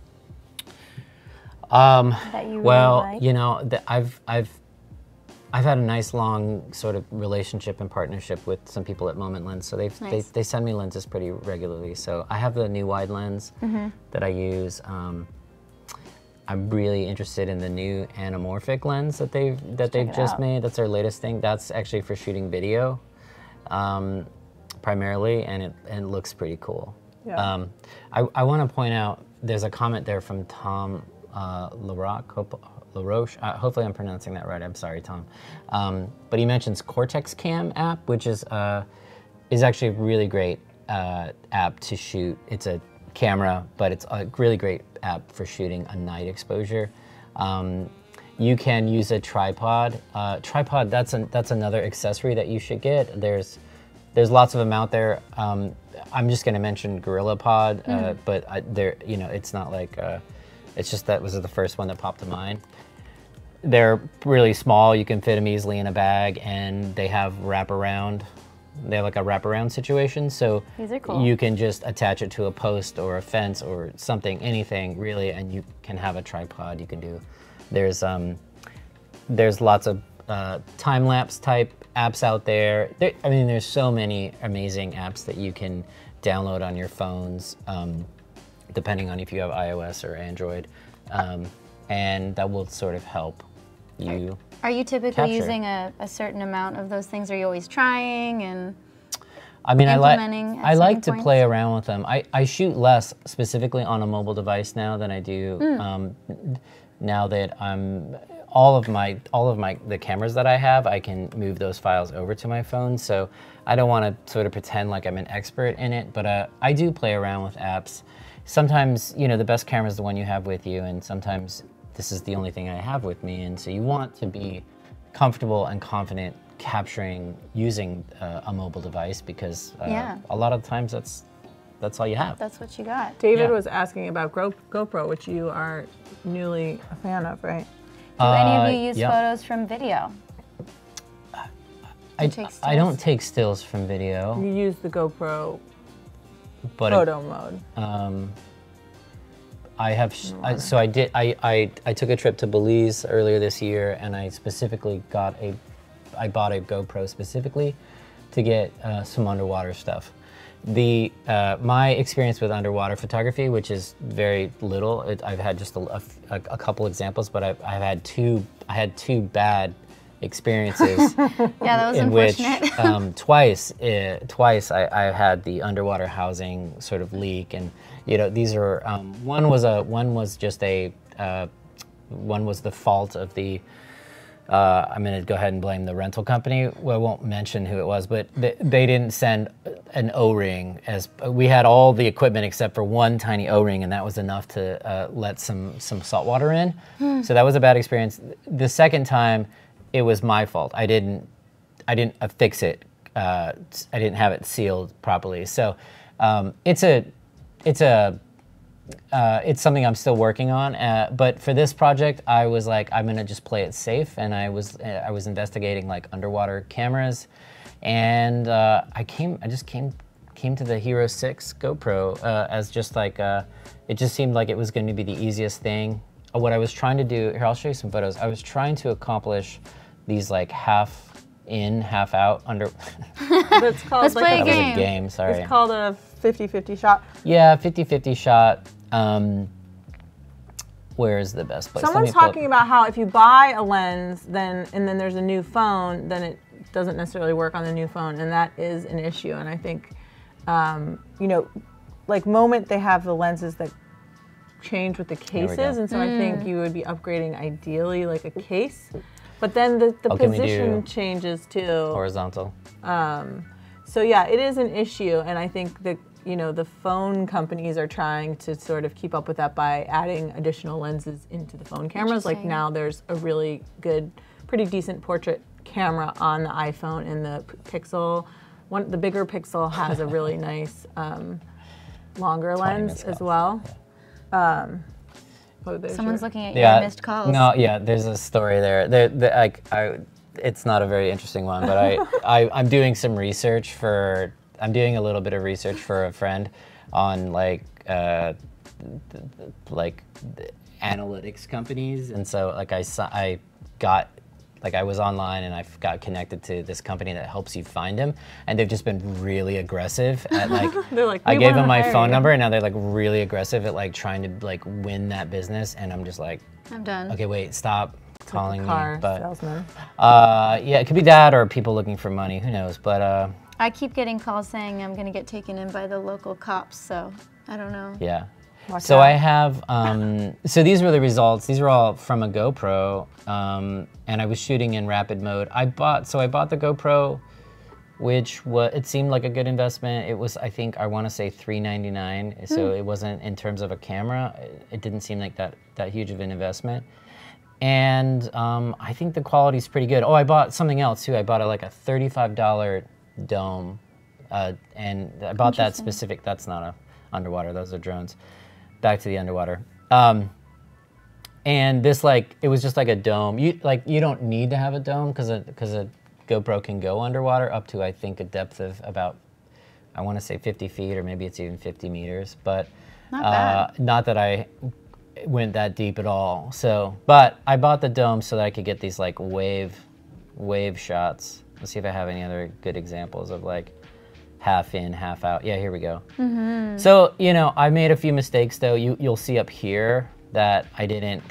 Um, that you well, really like? you know, the, I've I've I've had a nice long sort of relationship and partnership with some people at Moment Lens, so they've, they Nice. they send me lenses pretty regularly. So I have the new wide lens Mm-hmm. that I use. Um, I'm really interested in the new anamorphic lens that they've that they've just out. made. That's their latest thing. That's actually for shooting video, um, primarily, and it and it looks pretty cool. Yeah. Um, I, I want to point out there's a comment there from Tom uh, LaRoche. LaRoche. Uh, hopefully, I'm pronouncing that right. I'm sorry, Tom. Um, but he mentions Cortex Cam app, which is uh, is actually a really great uh, app to shoot. It's a camera, but it's a really great app for shooting a night exposure. Um, you can use a tripod. Uh, tripod. That's an, that's another accessory that you should get. There's there's lots of them out there. Um, I'm just going to mention GorillaPod, uh, but I, there, you know, it's not like uh, it's just that was the first one that popped to mind. They're really small. You can fit them easily in a bag, and they have wraparound. They have like a wraparound situation, so These are cool. you can just attach it to a post or a fence or something, anything really, and you can have a tripod. You can do. There's um, there's lots of uh, time lapse type apps out there. there. I mean, there's so many amazing apps that you can download on your phones, um, depending on if you have iOS or Android, um, and that will sort of help you. Are you typically Capture. using a, a certain amount of those things? Are you always trying? And I mean, I like at I like to play around with them. I, I shoot less specifically on a mobile device now than I do Hmm. um, now that I'm all of my all of my the cameras that I have. I can move those files over to my phone, so I don't want to sort of pretend like I'm an expert in it. But uh, I do play around with apps. Sometimes you know the best camera is the one you have with you, and sometimes this is the only thing I have with me, and so you want to be comfortable and confident capturing using uh, a mobile device because uh, Yeah. a lot of times that's that's all you have. That's what you got. David Yeah. was asking about GoPro, which you are newly a fan of, right? Do any of Uh, you use yeah. photos from video? I, I don't take stills from video, You use the GoPro but it- photo mode. Um, I have I, so I did I, I I took a trip to Belize earlier this year and I specifically got a I bought a GoPro specifically to get uh, some underwater stuff. The uh, my experience with underwater photography, which is very little, it, I've had just a a couple examples, but I've, I've had two I had two bad experiences Yeah, that was in which um, twice uh, twice I, I had the underwater housing sort of leak and you know these are um, one was a one was just a uh, one was the fault of the uh, I'm going to go ahead and blame the rental company. Well, I won't mention who it was, but they, they didn't send an O-ring. As we had all the equipment except for one tiny O-ring, and that was enough to uh, let some some salt water in. So that was a bad experience. The second time, it was my fault. I didn't I didn't uh, fix it. Uh, I didn't have it sealed properly. So um, it's a it's a uh, it's something I'm still working on. Uh, but for this project, I was like, I'm gonna just play it safe, and I was uh, I was investigating like underwater cameras, and uh, I came I just came came to the Hero 6 GoPro uh, as just like uh, it just seemed like it was going to be the easiest thing. Uh, What I was trying to do here, I'll show you some photos. I was trying to accomplish these like half in, half out under. That's called Let's like play a, a game. a game. Sorry. It's called a 50-50 shot. Yeah, 50-50 shot. Um, where is the best place? Let Someone's me pull up- talking about how if you buy a lens, then and then there's a new phone, then it doesn't necessarily work on the new phone, and that is an issue. And I think, um, you know, like Moment, they have the lenses that change with the cases, and so I think you would be upgrading ideally like a case. But then the, the Oh, position changes too. horizontal. So yeah, it is an issue, and I think that you know the phone companies are trying to sort of keep up with that by adding additional lenses into the phone cameras. Like now, there's a really good, pretty decent portrait camera on the iPhone, and the P- Pixel, one the bigger Pixel has a really nice um, longer lens as off, well. Um, oh, there's Someone's your- looking at Yeah. your missed calls. No, yeah, there's a story there. There, the, like, I, it's not a very interesting one, but I, I, I'm doing some research for. I'm doing a little bit of research for a friend on like, uh, th- th- like, the analytics companies, and so like I, saw- I got. Like I was online and I got connected to this company that helps you find them, and they've just been really aggressive at like. They're like, I "We gave wanna them my phone you." number, and now they're like really aggressive at like trying to like win that business, and I'm just like, I'm done. Okay, wait, stop calling me. car But salesman. uh, yeah, it could be that or people looking for money. Who knows? But uh, I keep getting calls saying I'm going to get taken in by the local cops, so I don't know. yeah. Watch so out. I have. Um, so these were the results. These are all from a GoPro, um, and I was shooting in rapid mode. I bought. So I bought the GoPro, which was it seemed like a good investment. It was. I think I want to say three ninety nine. So it wasn't in terms of a camera. It, it didn't seem like that that huge of an investment. and um, I think the quality is pretty good. Oh, I bought something else too. I bought a, like a thirty-five dollar dome, uh, and I bought that specific. That's not a underwater. Those are drones. Back to the underwater. Um, and this like it was just like a dome. You like you don't need to have a dome because because a, GoPro can go underwater up to I think a depth of about I want to say 50 feet or maybe it's even 50 meters. But Not uh, not that I went that deep at all. So, but I bought the dome so that I could get these like wave, wave shots. Let's see if I have any other good examples of like half in, half out. Yeah, here we go. So you know, I made a few mistakes though. You you'll see up here that I didn't.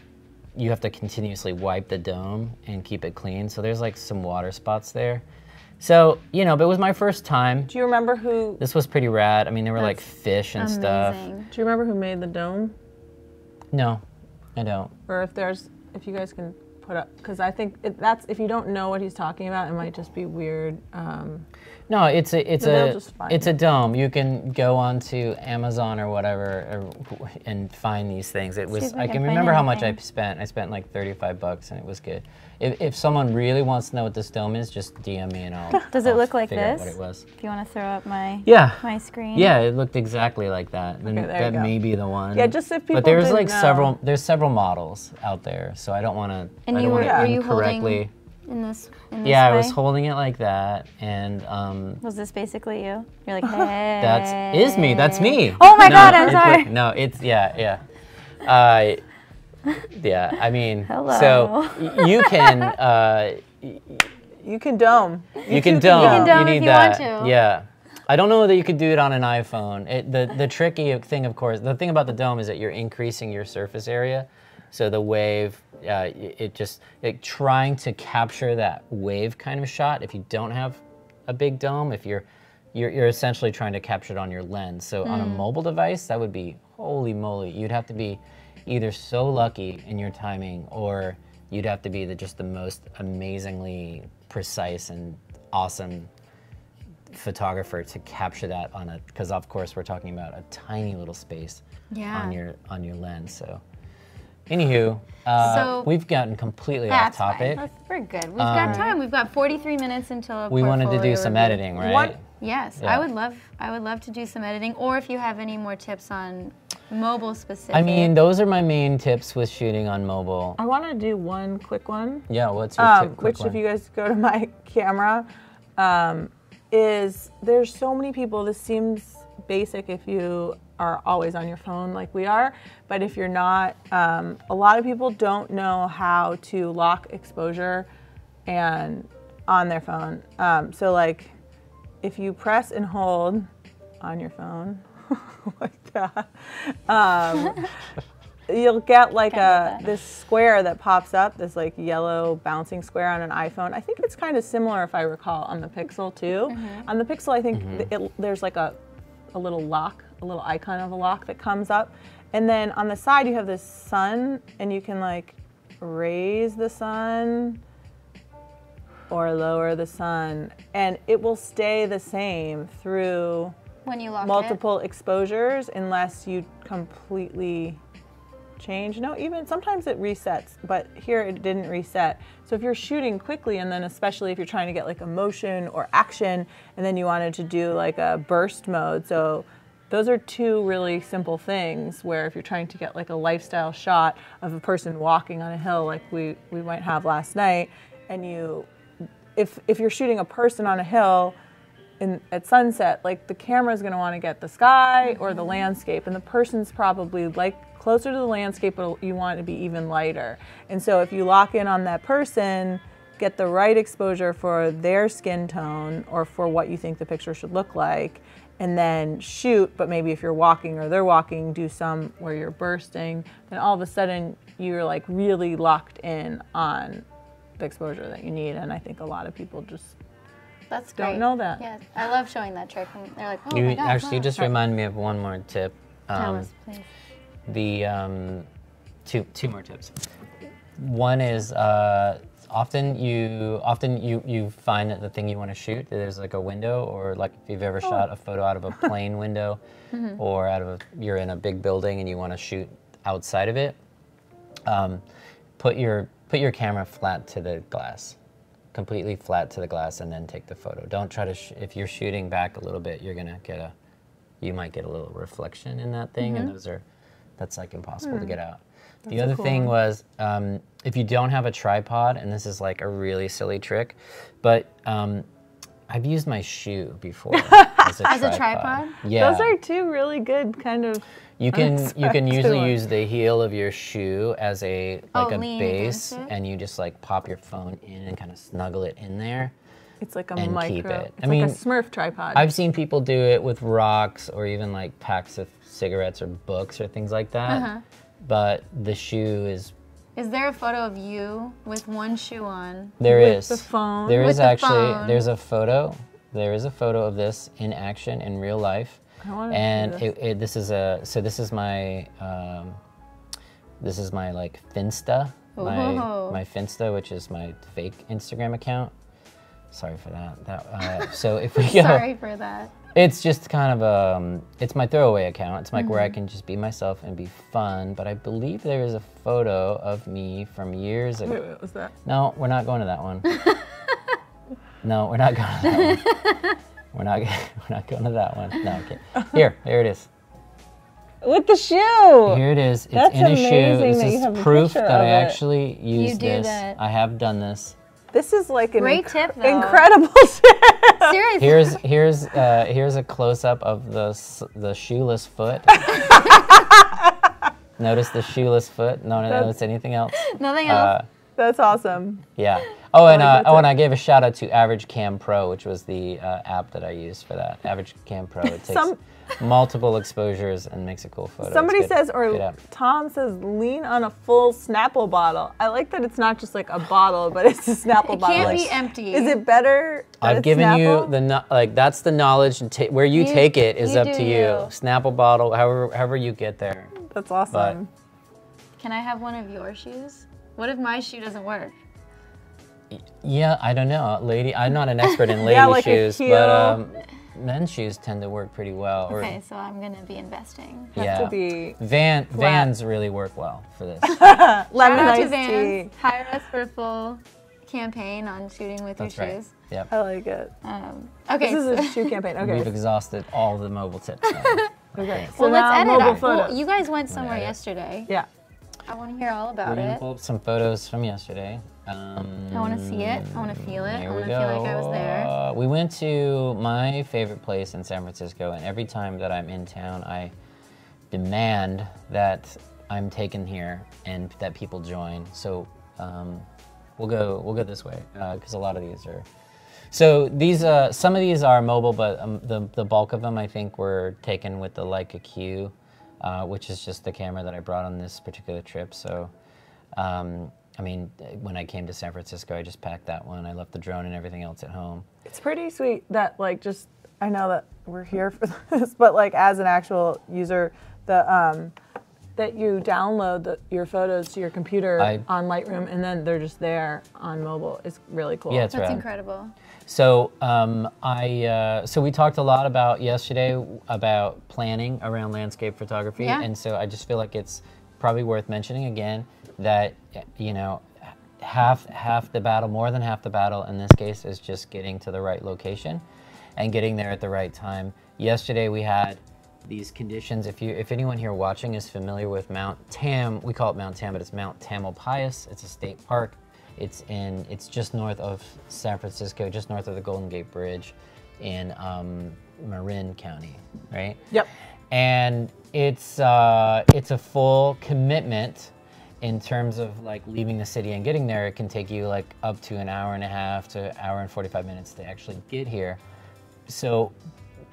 You have to continuously wipe the dome and keep it clean. So there's like some water spots there. So you know, but it was my first time. Do you remember who? This was pretty rad. I mean, there were like fish and stuff. Do you remember who made the dome? No, I don't. Or if there's, if you guys can put up because I think it, that's if you don't know what he's talking about, it might just be weird. Um, No, it's a it's a it's a dome. You can go onto Amazon or whatever or, and find these things. It was I can remember how much I spent. I spent like 35 bucks and it was good. If, if someone really wants to know what this dome is, just DM me and I'll. Does it I'll look like this? What it was. If you want to throw up my Yeah. my screen. Yeah, it looked exactly like that. Then Okay, you that may be the one. Yeah, just if people But there's like know. several. There's several models out there, so I don't want to. And I you don't were- want were to you holding- incorrectly. In this. In this Yeah, I was holding it like that, and um, Was this basically you? You're like, hey. That's is me. That's me. Oh my No, God, I'm sorry. no, it's yeah, yeah. Uh, yeah, I mean, Hello. so you can uh, you can dome. you can too dome. can dome need if you want that. to. Yeah. I don't know that you could do it on an iPhone. It, the the tricky thing, of course, the thing about the dome is that you're increasing your surface area, so the wave, uh, it just it, trying to capture that wave kind of shot. If you don't have a big dome, if you're you're, you're essentially trying to capture it on your lens. So on a Mm. mobile device, that would be holy moly. You'd have to be either so lucky in your timing, or you'd have to be the, just the most amazingly precise and awesome photographer to capture that on a because of course we're talking about a tiny little space Yeah. on your on your lens so anywho uh, So- we've gotten completely off topic fine. That's, we're good. We've got time. We've got 43 minutes until a Um, we wanted to do portfolio some review. editing right What- Yes, Yeah. I would love. I would love to do some editing, or if you have any more tips on mobile specific. i mean those are my main tips with shooting on mobile I want to do one quick one. yeah what's your um, tip, quick which if you guys go to my camera um, is there's so many people this seems basic if you are always on your phone like we are but if you're not um, a lot of people don't know how to lock exposure and on their phone um, so like if you press and hold on your phone like that um, you'll get like a this square that pops up, this like yellow bouncing square on an iPhone. I think it's kind of similar, if I recall, on the Pixel too. Mm-hmm. On the Pixel, I think th- it, there's like a, a little lock, a little icon of a lock that comes up, and then on the side you have this sun, and you can like raise the sun or lower the sun, and it will stay the same through when you lock multiple exposures unless you completely change. No, even sometimes it resets, but here it didn't reset. So if you're shooting quickly and then especially if you're trying to get like emotion or action and then you wanted to do like a burst mode. So those are two really simple things where if you're trying to get like a lifestyle shot of a person walking on a hill like we, we might have last night and you if if you're shooting a person on a hill in, at sunset, like the camera's going to want to get the sky or the mm-hmm. landscape, and the person's probably like closer to the landscape, but you want it to be even lighter. And so if you lock in on that person, get the right exposure for their skin tone or for what you think the picture should look like, and then shoot. But maybe if you're walking or they're walking, do some where you're bursting. Then all of a sudden you're like really locked in on the exposure that you need. And I think a lot of people just That's Don't know that. Yeah, I love showing that trick. And they're like, oh you my god. actually wow. just reminded me of one more tip Tell Um, us, please. the um, two two more tips. One is uh, often you often you you find that the thing you want to shoot there's like a window or like if you've ever oh. shot a photo out of a plane window mm-hmm. or out of a, you're in a big building and you want to shoot outside of it. Um, put your put your camera flat to the glass, completely flat to the glass, and then take the photo. Don't try to sh- if you're shooting back a little bit, you're gonna get a you might get a little reflection in that thing, and mm-hmm. those are that's like impossible to hmm. get out. The other cool thing one. was um, if you don't have a tripod, and this is like a really silly trick, but um, I've used my shoe before as a As a tripod. tripod? Yeah. Those are two really good kind of. You can you can usually one. use the heel of your shoe as a Oh, like a base, and you just like pop your phone in and kind of snuggle it in there. It's like a And micro. keep it. It's I like mean, a Smurf tripod. I've seen people do it with rocks or even like packs of cigarettes or books or things like that. Uh-huh. But the shoe is Is there a photo of you with one shoe on? there With is the phone? there With is the actually phone. there's a photo there is a photo of this in action in real life. I wanna see and this. it, it, this is a so this is my um, this is my like finsta my Ooh. my Finsta, which is my fake Instagram account. Sorry for that. That uh, so if we go, Sorry for that. It's just kind of um, it's my throwaway account. It's like where I can just be myself and be fun. But I believe there is a photo of me from years ago. Wait, what was that? No, we're not going to that one. no, we're not going to that one. We're not. We're not going to that one. No, okay. Here, here it is. With the shoe. Here it is. It's That's in a shoe. amazing This that you is have proof that I it. actually used this. that. I have done this. This is like an Great inc- tip, though. incredible tip. Seriously. Here's here's uh, here's a close up of the the shoeless foot. Notice the shoeless foot. No, no, That's- notice anything else. Nothing else. Uh, That's awesome. yeah. Oh, and uh, oh, and. I gave a shout out to Average Cam Pro, which was the uh, app that I used for that. Average Cam Pro. It takes Some- multiple exposures and makes a cool photo. Somebody good- says, or. Tom says, lean on a full Snapple bottle. I like that it's not just like a bottle, but it's a Snapple it bottle. can't Like, be empty. Is it better? that I've it's given you the no- like that's the knowledge and ta- where you, You- take it is up to you. you. Snapple bottle, however however you get there. That's awesome. Can I have one of your shoes? What if my shoe doesn't work? Yeah, I don't know, lady. I'm not an expert in lady Yeah, like a shoes, heel. but um, men's shoes tend to work pretty well. Or Okay, so I'm gonna be investing. Have yeah, to be Van Vans really work well for this. lemon Shout out to iced Vans. tea. Hire us for a full campaign on shooting with That's your right. shoes. Yep. I like it. Um, okay. This is a shoe campaign. Okay. We've exhausted all the mobile tips. now. Okay. So well, let's edit. mobile our- well, you guys went somewhere yesterday. yeah. I want to hear all We're about gonna it. pull up some photos from yesterday. Um, I want to see it. I want to feel it. I want to feel like I was there. Uh, we went to my favorite place in San Francisco, and every time that I'm in town, I demand that I'm taken here and that people join. So um, we'll go we'll go this way because a lot of these are. So these uh, some of these are mobile, but um, the the bulk of them I think were taken with the Leica Q, uh, which is just the camera that I brought on this particular trip. So. Um, I mean, when I came to San Francisco, I just packed that one. I left the drone and everything else at home. It's pretty sweet that like just I know that we're here for this, but like as an actual user, the um that you download the, your photos to your computer I- on Lightroom and then they're just there on mobile. It's really cool. Yeah, it's That's rad. incredible. So um, I uh, so we talked a lot about yesterday about planning around landscape photography, Yeah. and so I just feel like it's probably worth mentioning again that you know half half the battle, more than half the battle in this case, is just getting to the right location and getting there at the right time. Yesterday we had these conditions. If you if anyone here watching is familiar with Mount Tam, we call it Mount Tam, but it's Mount Tamalpais. It's a state park. It's in it's just north of San Francisco, just north of the Golden Gate Bridge, in um, Marin County, right? Yep. and it's uh, it's a full commitment in terms of like leaving the city and getting there. It can take you like up to an hour and a half to hour and 45 minutes to actually get here. So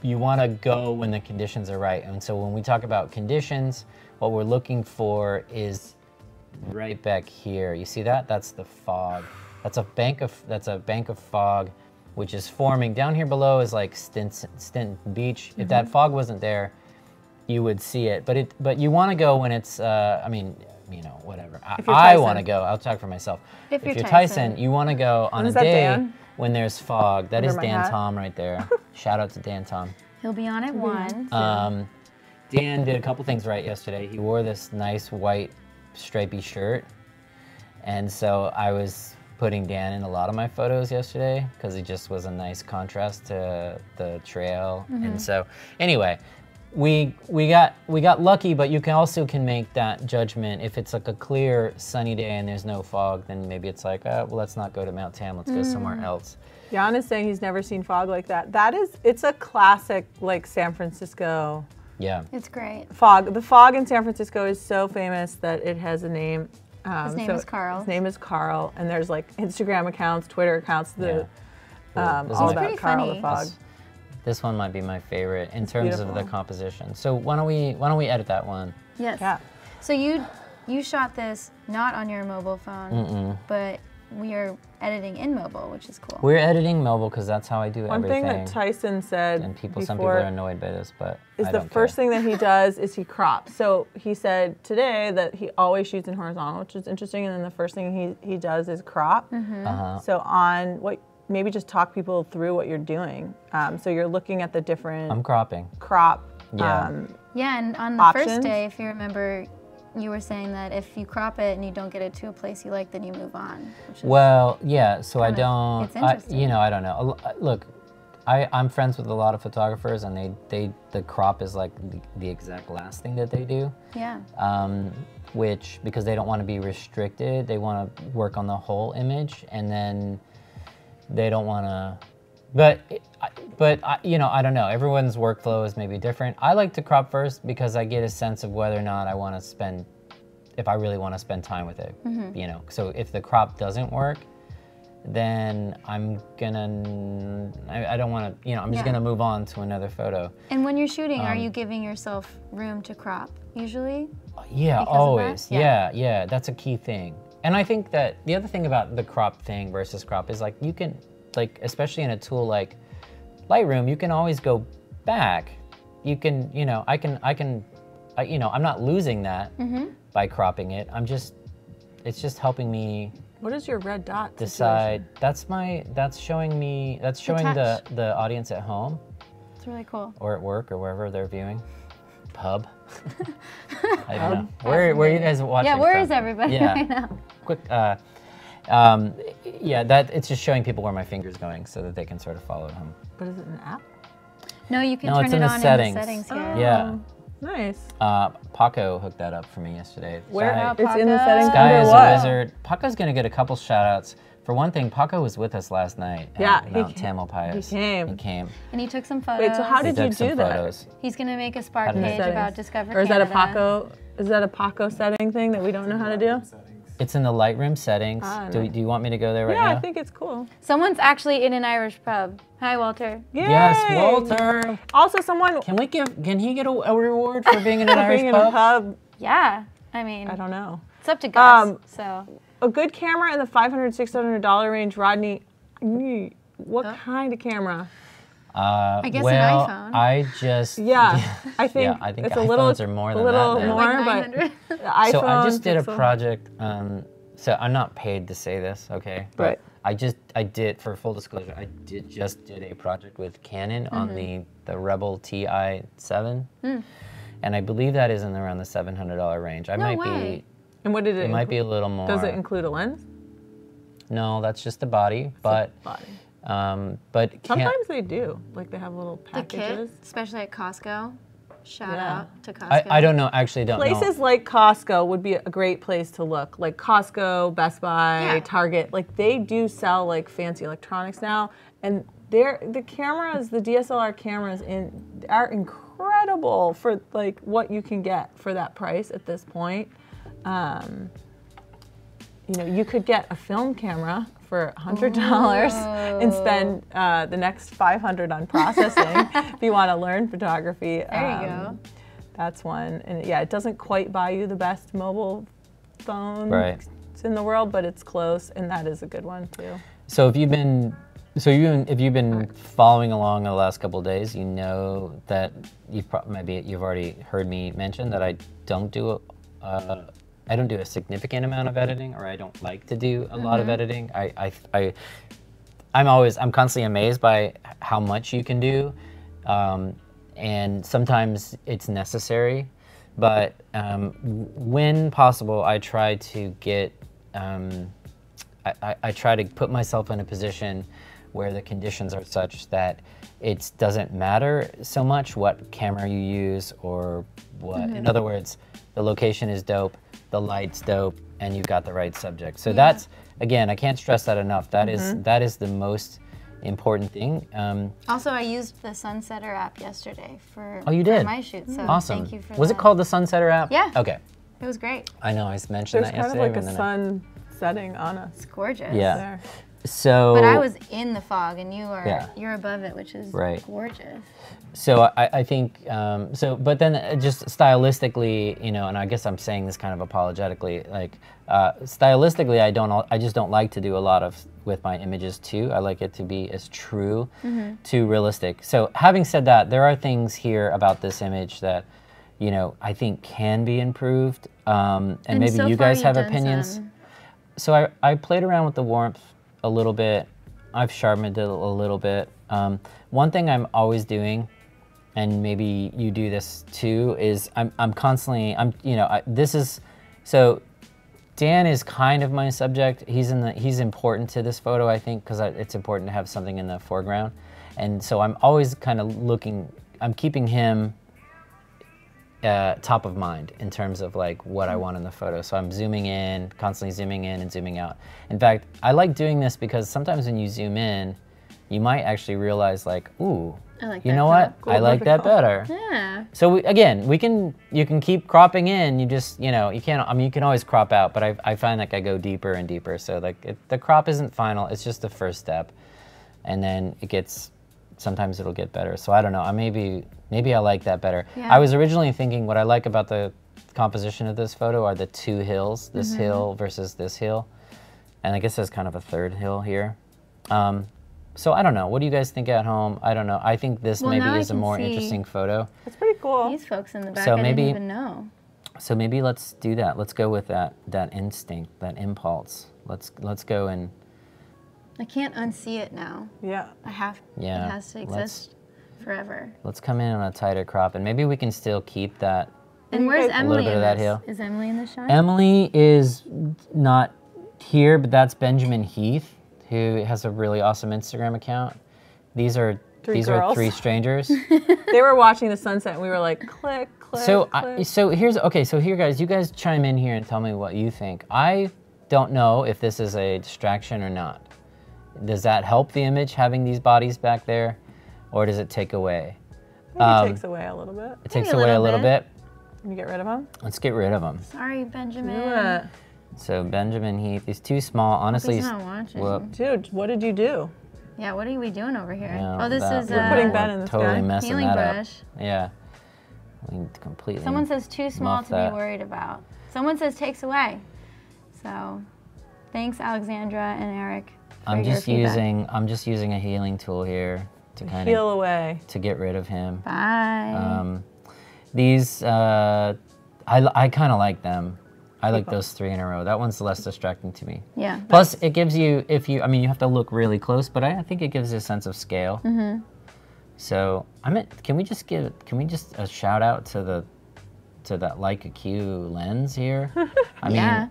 you want to go when the conditions are right. And so when we talk about conditions, what we're looking for is right back here. You see that? That's the fog. That's a bank of that's a bank of fog which is forming. Down here below is like Stint, Stinson Beach. If that fog wasn't there, you would see it. But it but you want to go when it's uh, I mean, you know, whatever. I, If you're I Tyson. want to go. I'll talk for myself. If you're Tyson, Tyson. you want to go on a day Dan? when there's fog. That is Under my Dan hat? Tom right there. Shout out to Dan Tom. He'll be on at one. Um, Dan did a couple things right yesterday. He wore this nice white stripy shirt, and so I was putting Dan in a lot of my photos yesterday because he just was a nice contrast to the trail. And so, anyway, we we got we got lucky, but you can also can make that judgment if it's like a clear sunny day and there's no fog. Then maybe it's like, oh, well, let's not go to Mount Tam. Let's go somewhere else. Jan is saying he's never seen fog like that. That is, it's a classic like San Francisco Yeah. It's great. fog. The fog in San Francisco is so famous that it has a name. Um, His name so is Carl. His name is Carl, and there's like Instagram accounts, Twitter accounts, the Yeah. um, all about pretty Carl funny. the fog. This- This one might be my favorite in terms of the composition. So why don't we why don't we edit that one? Yes. Yeah. So you you shot this not on your mobile phone, but we are editing in mobile, which is cool. We're editing mobile because that's how I do One everything. thing that Tyson said and people, before some people are annoyed by this, but is I the don't first care. thing that he does is he crops. So he said today that he always shoots in horizontal, which is interesting. And then the first thing he, he does is crop. Mm-hmm. Uh-huh. So on what maybe just talk people through what you're doing. Um, so you're looking at the different I'm cropping. crop. Yeah. Um, Yeah, and on the first day, if you remember, you were saying that if you crop it and you don't get it to a place you like, then you move on. Which is, Well, yeah. So I Kinda- don't. it's I, interesting. you know, I don't know. A lo- uh, Look, I, I'm friends with a lot of photographers, and they, they the crop is like the, the exact last thing that they do. yeah, um, which because they don't want to be restricted, they want to work on the whole image, and then they don't want to. But but I, you know I don't know. Everyone's workflow is maybe different. I like to crop first because I get a sense of whether or not I want to spend, if I really want to spend time with it. You know, so if the crop doesn't work, then I'm gonna. I, I don't want to. You know, I'm just Yeah. gonna move on to another photo. and when you're shooting, Um, are you giving yourself room to crop usually? Yeah, because of that? always. Yeah. Yeah. yeah, That's a key thing. And I think that the other thing about the crop thing versus crop is like you can, like, especially in a tool like Lightroom, you can always go back. You can, you know, I can, I can, I, you know, I'm not losing that Mm-hmm. by cropping it. I'm just, it's just helping me what is your red dot? decide. That's my, that's showing me, that's showing the, touch. the audience at home It's really cool. or at work or wherever they're viewing. Pub. I don't know. Where, where are you guys watching? Yeah, where from? is everybody Yeah. right now? quick uh, um, yeah that it's just showing people where my finger's going so that they can sort of follow at home But is it an app? No, you can No, turn it's it in the on settings. in the settings here. Yeah. Oh, Nice. uh, paco hooked that up for me yesterday Where Sky, Paco. it's in the settings Sky under is what? a wizard paco's gonna get a couple shout outs for one thing paco was with us last night at Yeah, he mount came- tamalpais he came. he came And he took some photos. Wait, so how he did you do that? photos He's gonna make a Spark page Settings. about Discover Or is that a Paco? Is that a Paco setting thing that we don't know how to do? It's in the lightroom settings Ah, do, do you want me to go there right Yeah, now Yeah, I think it's cool. Someone's actually in an Irish pub. Hi, Walter. yes walter Also, someone can we give can he get a, a reward for being in an irish being in a pub pub. Yeah, I mean, I don't know. it's up to Gus. Um, so A good camera in the 500 600 dollar range, Rodney. mm, What kind of camera? Uh, I guess an well, iPhone. I just Yeah, I think, Yeah, I think it's a little, iPhones are more a than little that now. more, like but iPhone. so I just did a project. Um, so I'm not paid to say this, okay? But Right. I just I did for full disclosure. I did just did a project with Canon on Mm-hmm. the the Rebel Ti7, Hmm. and I believe that is in around the seven hundred dollar range. I No might way. And what did it? it might be a little more. Does it include a lens? No, that's just the body, but Body. um, but Sometimes they do. Like they have little packages. the kit, especially at Costco. Shout Yeah. out to Costco. I, I don't know. Actually, don't know. Places like Costco would be a great place to look. Like Costco, Best Buy, Yeah. Target. Like they do sell like fancy electronics now, and they're the cameras, the DSLR cameras in are incredible for like what you can get for that price at this point. Um, you know, you could get a film camera for hundred dollars and spend uh, the next five hundred on processing if you want to learn photography. There you Um, That's one, and yeah, it doesn't quite buy you the best mobile phone Right. in the world, but it's close, and that is a good one too. So if you've been, so you if you've been following along the last couple of days, you know that you've pro- maybe you've already heard me mention that I don't do a, uh, I don't do a significant amount of editing, or I don't like to do a lot of editing. I, I, I I'm always I'm constantly amazed by how much you can do, um, and sometimes it's necessary. But um, when possible, I try to get um, I, I, I try to put myself in a position where the conditions are such that it doesn't matter so much what camera you use or what. In other words, the location is dope, the light's dope, and you've got the right subject. So that's again, I can't stress that enough. That is that is the most important thing. Um, Also, I used the Sunsetter app yesterday for, Oh, you for did? my shoot. So awesome. thank you for Was that. it called the Sunsetter app? Yeah. Okay. It was great. I know. I mentioned There's that kind of like a but I- sun setting on us It's gorgeous. Yeah. there. So But I was in the fog, and you are Yeah. you're above it, which is Right. gorgeous. So I, I think um, so, but then uh, just stylistically, you know, and I guess I'm saying this kind of apologetically, like uh, stylistically, I don't, I just don't like to do a lot of with my images too. I like it to be as true to realistic. So having said that, there are things here about this image that, you know, I think can be improved, um, and, maybe so you guys you've opinions. some- So I, I played around with the warmth a little bit. I've sharpened it a little bit. Um, one thing I'm always doing, and maybe you do this too, is I'm, I'm constantly I'm you know I, this is so Dan is kind of my subject. He's in the he's important to this photo I think because it's important to have something in the foreground, and so I'm always kind of looking. I'm keeping him uh, top of mind in terms of like what I want in the photo. So I'm zooming in, constantly zooming in and zooming out. In fact, I like doing this because sometimes when you zoom in, you might actually realize like, ooh, I like you know what? I like that better. Yeah. So we, again, we can you can keep cropping in. You just you know you can't. I mean you can always crop out, but I, I find like I go deeper and deeper. So like it, the crop isn't final. It's just the first step, and then it gets. Sometimes it'll get better. So I don't know. I maybe maybe I like that better. Yeah. I was originally thinking what I like about the composition of this photo are the two hills. This Mm-hmm. hill versus this hill, and I guess there's kind of a third hill here. Um, so I don't know. What do you guys think at home? I don't know. I think this Well, maybe is a more see- interesting photo. It's pretty cool. These folks in the back, So I maybe- didn't even know. So maybe let's do that. Let's go with that that instinct, that impulse. Let's let's go and I can't unsee it now. Yeah. I have. Yeah, It has to let's- exist forever. let's come in on a tighter crop, and maybe we can still keep that. And where's guys- A Emily little bit in of that this? hill. Is Emily in the shot? Emily is not here, but that's Benjamin Heath, who has a really awesome Instagram account. These are Three these are three strangers. They were watching the sunset and we were like, click, click. So, click. I, so here's okay. So here, guys, you guys chime in here and tell me what you think. I don't know if this is a distraction or not. Does that help the image having these bodies back there, or does it take away? Maybe um, it takes away a little bit. It takes a away a little little bit. bit. Can you get rid of them? Let's get rid of them. Sorry, Benjamin. Do it. So Benjamin Heath, he's too small. Honestly, He's he's- not watching. whoop. Dude, what did you do? Yeah, what are we doing over here? Yeah, oh, this that- is we're uh, putting Ben in the totally sky. messing healing that brush. up. Yeah, we completely. Someone says too small to that. be worried about. Someone says takes away. So, thanks, Alexandra and Eric. I'm just using. I'm just using a healing tool here to kind Heal of away. to get rid of him. Bye. Um, these, uh, I, I kind of like them. I like those three in a row. That one's less distracting to me. yeah. Plus, it gives you, if you, I mean, you have to look really close, but I, I think it gives you a sense of scale. Mm-hmm. So, I mean, can we just give, can we just a shout out to the, to that Leica Q lens here? I mean, yeah.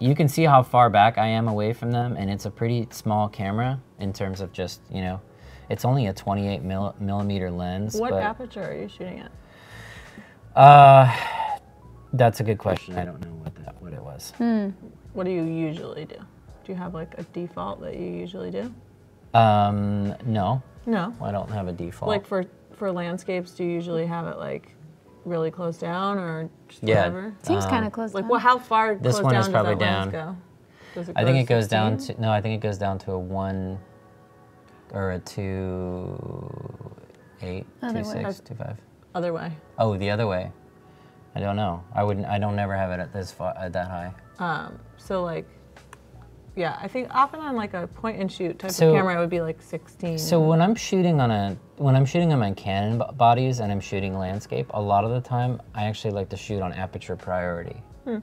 You can see how far back I am away from them, and it's a pretty small camera in terms of just, you know, it's only a 28 mil, millimeter lens. What but, aperture are you shooting at? Uh, that's a good question. I don't know what that what it was. What do you usually do? Do you have like a default that you usually do? Um, no, No. I don't have a default. Like for for landscapes, do you usually have it like really close down or just Yeah. whatever? Seems um, kind of close. Like, down. well, how far This close one down is does probably that lens down. go? Does it I think to it goes down to no. I think it goes down to a one or a two eight, Other two way. six, two five. other way. Oh, the other way. I don't know. I wouldn't. I don't never have it at this far, at that high. Um, so like, yeah, I think often on like a point and shoot type So- of camera, it would be like 16. So when I'm shooting on a when I'm shooting on my Canon b- bodies and I'm shooting landscape, a lot of the time I actually like to shoot on aperture priority. Hmm.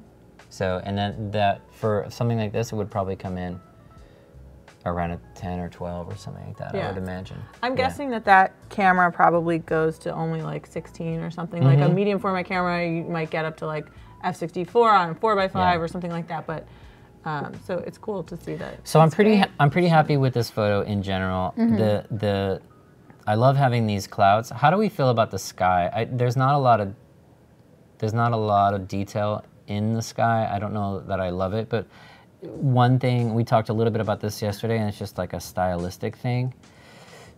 So and then that for something like this, it would probably come in around a 10 or 12 or something like that. yeah. I would imagine. I'm Yeah. guessing that that camera probably goes to only like 16 or something. Like Mm-hmm. a medium format camera, you might get up to like f64 on 4x5 Yeah. or something like that. But um, so it's cool to see that. So I'm pretty ha- I'm pretty happy with this photo in general. The the I love having these clouds. How do we feel about the sky? I, there's not a lot of there's not a lot of detail in the sky. I don't know that I love it, but one thing we talked a little bit about this yesterday, and it's just like a stylistic thing.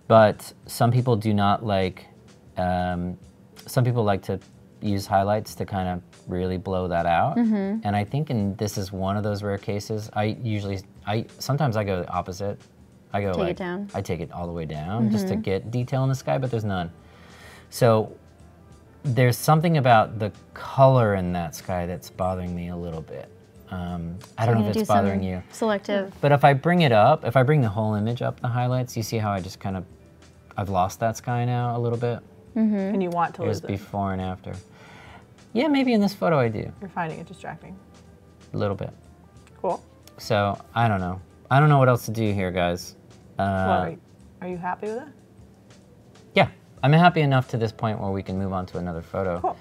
But some people do not like. Um, some people like to use highlights to kind of really blow that out. And I think in this is one of those rare cases. I usually I sometimes I go the opposite. I go Take it like down. Mm-hmm. I take it all the way down just to get detail in the sky, but there's none. So there's something about the color in that sky that's bothering me a little bit. Um, I don't know if it's do bothering you. Selective. But if I bring it up, if I bring the whole image up, the highlights, you see how I just kind of, I've lost that sky now a little bit. And you want to Here's lose it. It was before and after. Yeah, maybe in this photo I do, You're finding it distracting. a little bit. Cool. So I don't know. I don't know what else to do here, guys. well, Uh, are, you, are you happy with it? yeah, I'm happy enough to this point where we can move on to another photo Cool.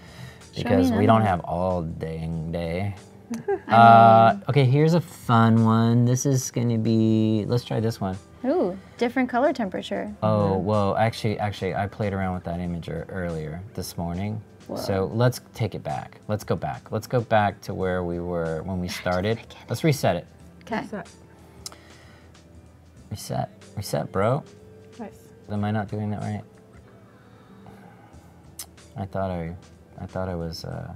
because we don't have all dang day. uh, okay, here's a fun one. This is gonna be. Let's try this one. Ooh, different color temperature. Oh, well, actually, actually, I played around with that imager earlier this morning. So let's take it back. Let's go back. Let's go back to where we were when we started. Let's reset it. Okay. So, Reset. Reset, bro. nice. Am I not doing that right? I thought I, I thought I was. Uh,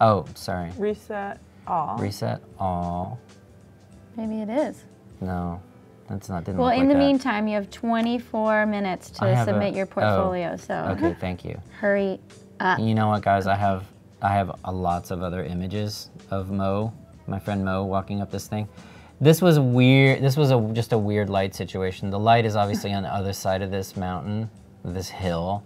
oh, sorry. Reset all. Reset all. Maybe it is. No, that's not. Didn't Well, look in like the that. meantime, you have 24 minutes to have a- submit your oh, portfolio. So Okay, thank you. hurry up. You know what, guys? I have I have a lots of other images of Mo, my friend Mo, walking up this thing. This was weird. This was a just a weird light situation. The light is obviously on the other side of this mountain, this hill,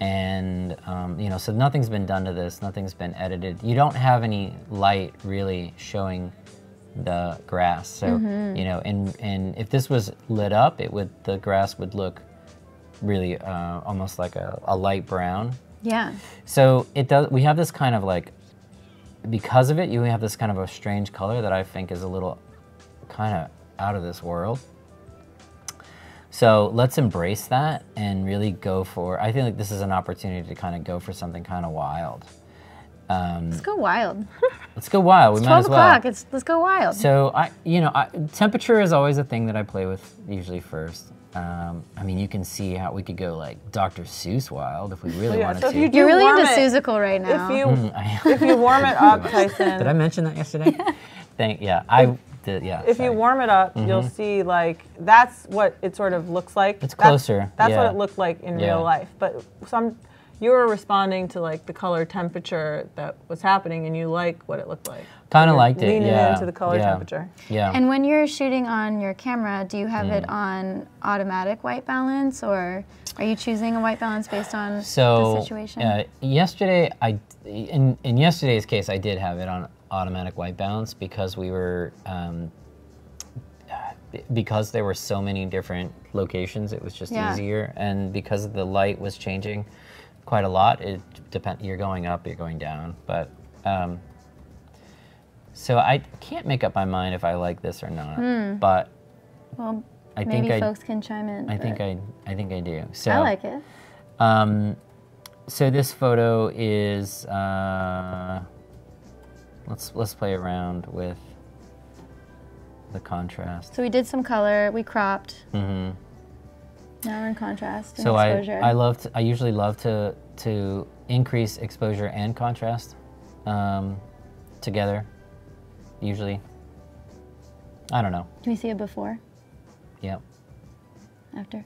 and um, you know, so nothing's been done to this. Nothing's been edited. You don't have any light really showing the grass. So you know, and and if this was lit up, it would the grass would look really uh, almost like a, a light brown. Yeah. So it does. We have this kind of like, because of it, you have this kind of a strange color that I think is a little, kind of out of this world. So let's embrace that and really go for. I feel like this is an opportunity to kind of go for something kind of wild. Um, Let's go wild. let's go wild. We It's might 12 as well. o'clock. It's let's go wild. So I, you know, I, temperature is always a thing that I play with usually first. Um, I mean, you can see how we could go like Dr. Seuss wild if we really yeah, wanted so if to. you do You're really warm into it, Seussical right now. If you Mm, I- if you warm it up, Tyson. Did I mention that yesterday? Thank yeah, I did. Yeah. if you warm it up, you'll see like that's what it sort of looks like. It's That's- closer, That's yeah. what it looked like in Yeah. real life. But some you were responding to like the color temperature that was happening, and you like what it looked like. Kinda You're liked it, Leaning yeah, into the color yeah. temperature. yeah. and when you're shooting on your camera, do you have Mm. it on automatic white balance, or are you choosing a white balance based on so the situation? uh, yesterday, I in in yesterday's case, I did have it on automatic white balance because we were. Um, because there were so many different locations, it was just Yeah. easier, and because the light was changing quite a lot, it depend. You're going up, you're going down, but um, so I can't make up my mind if I like this or not. But well, I maybe think I, folks can chime in. I think I, I think I do. So I like it. Um, so this photo is. Uh, let's let's play around with the contrast. So we did some color. We cropped. hmm Now we're in contrast and So I. I love to, I usually love to to increase exposure and contrast um, together. Usually. I don't know. Can we see it before, Yep. after?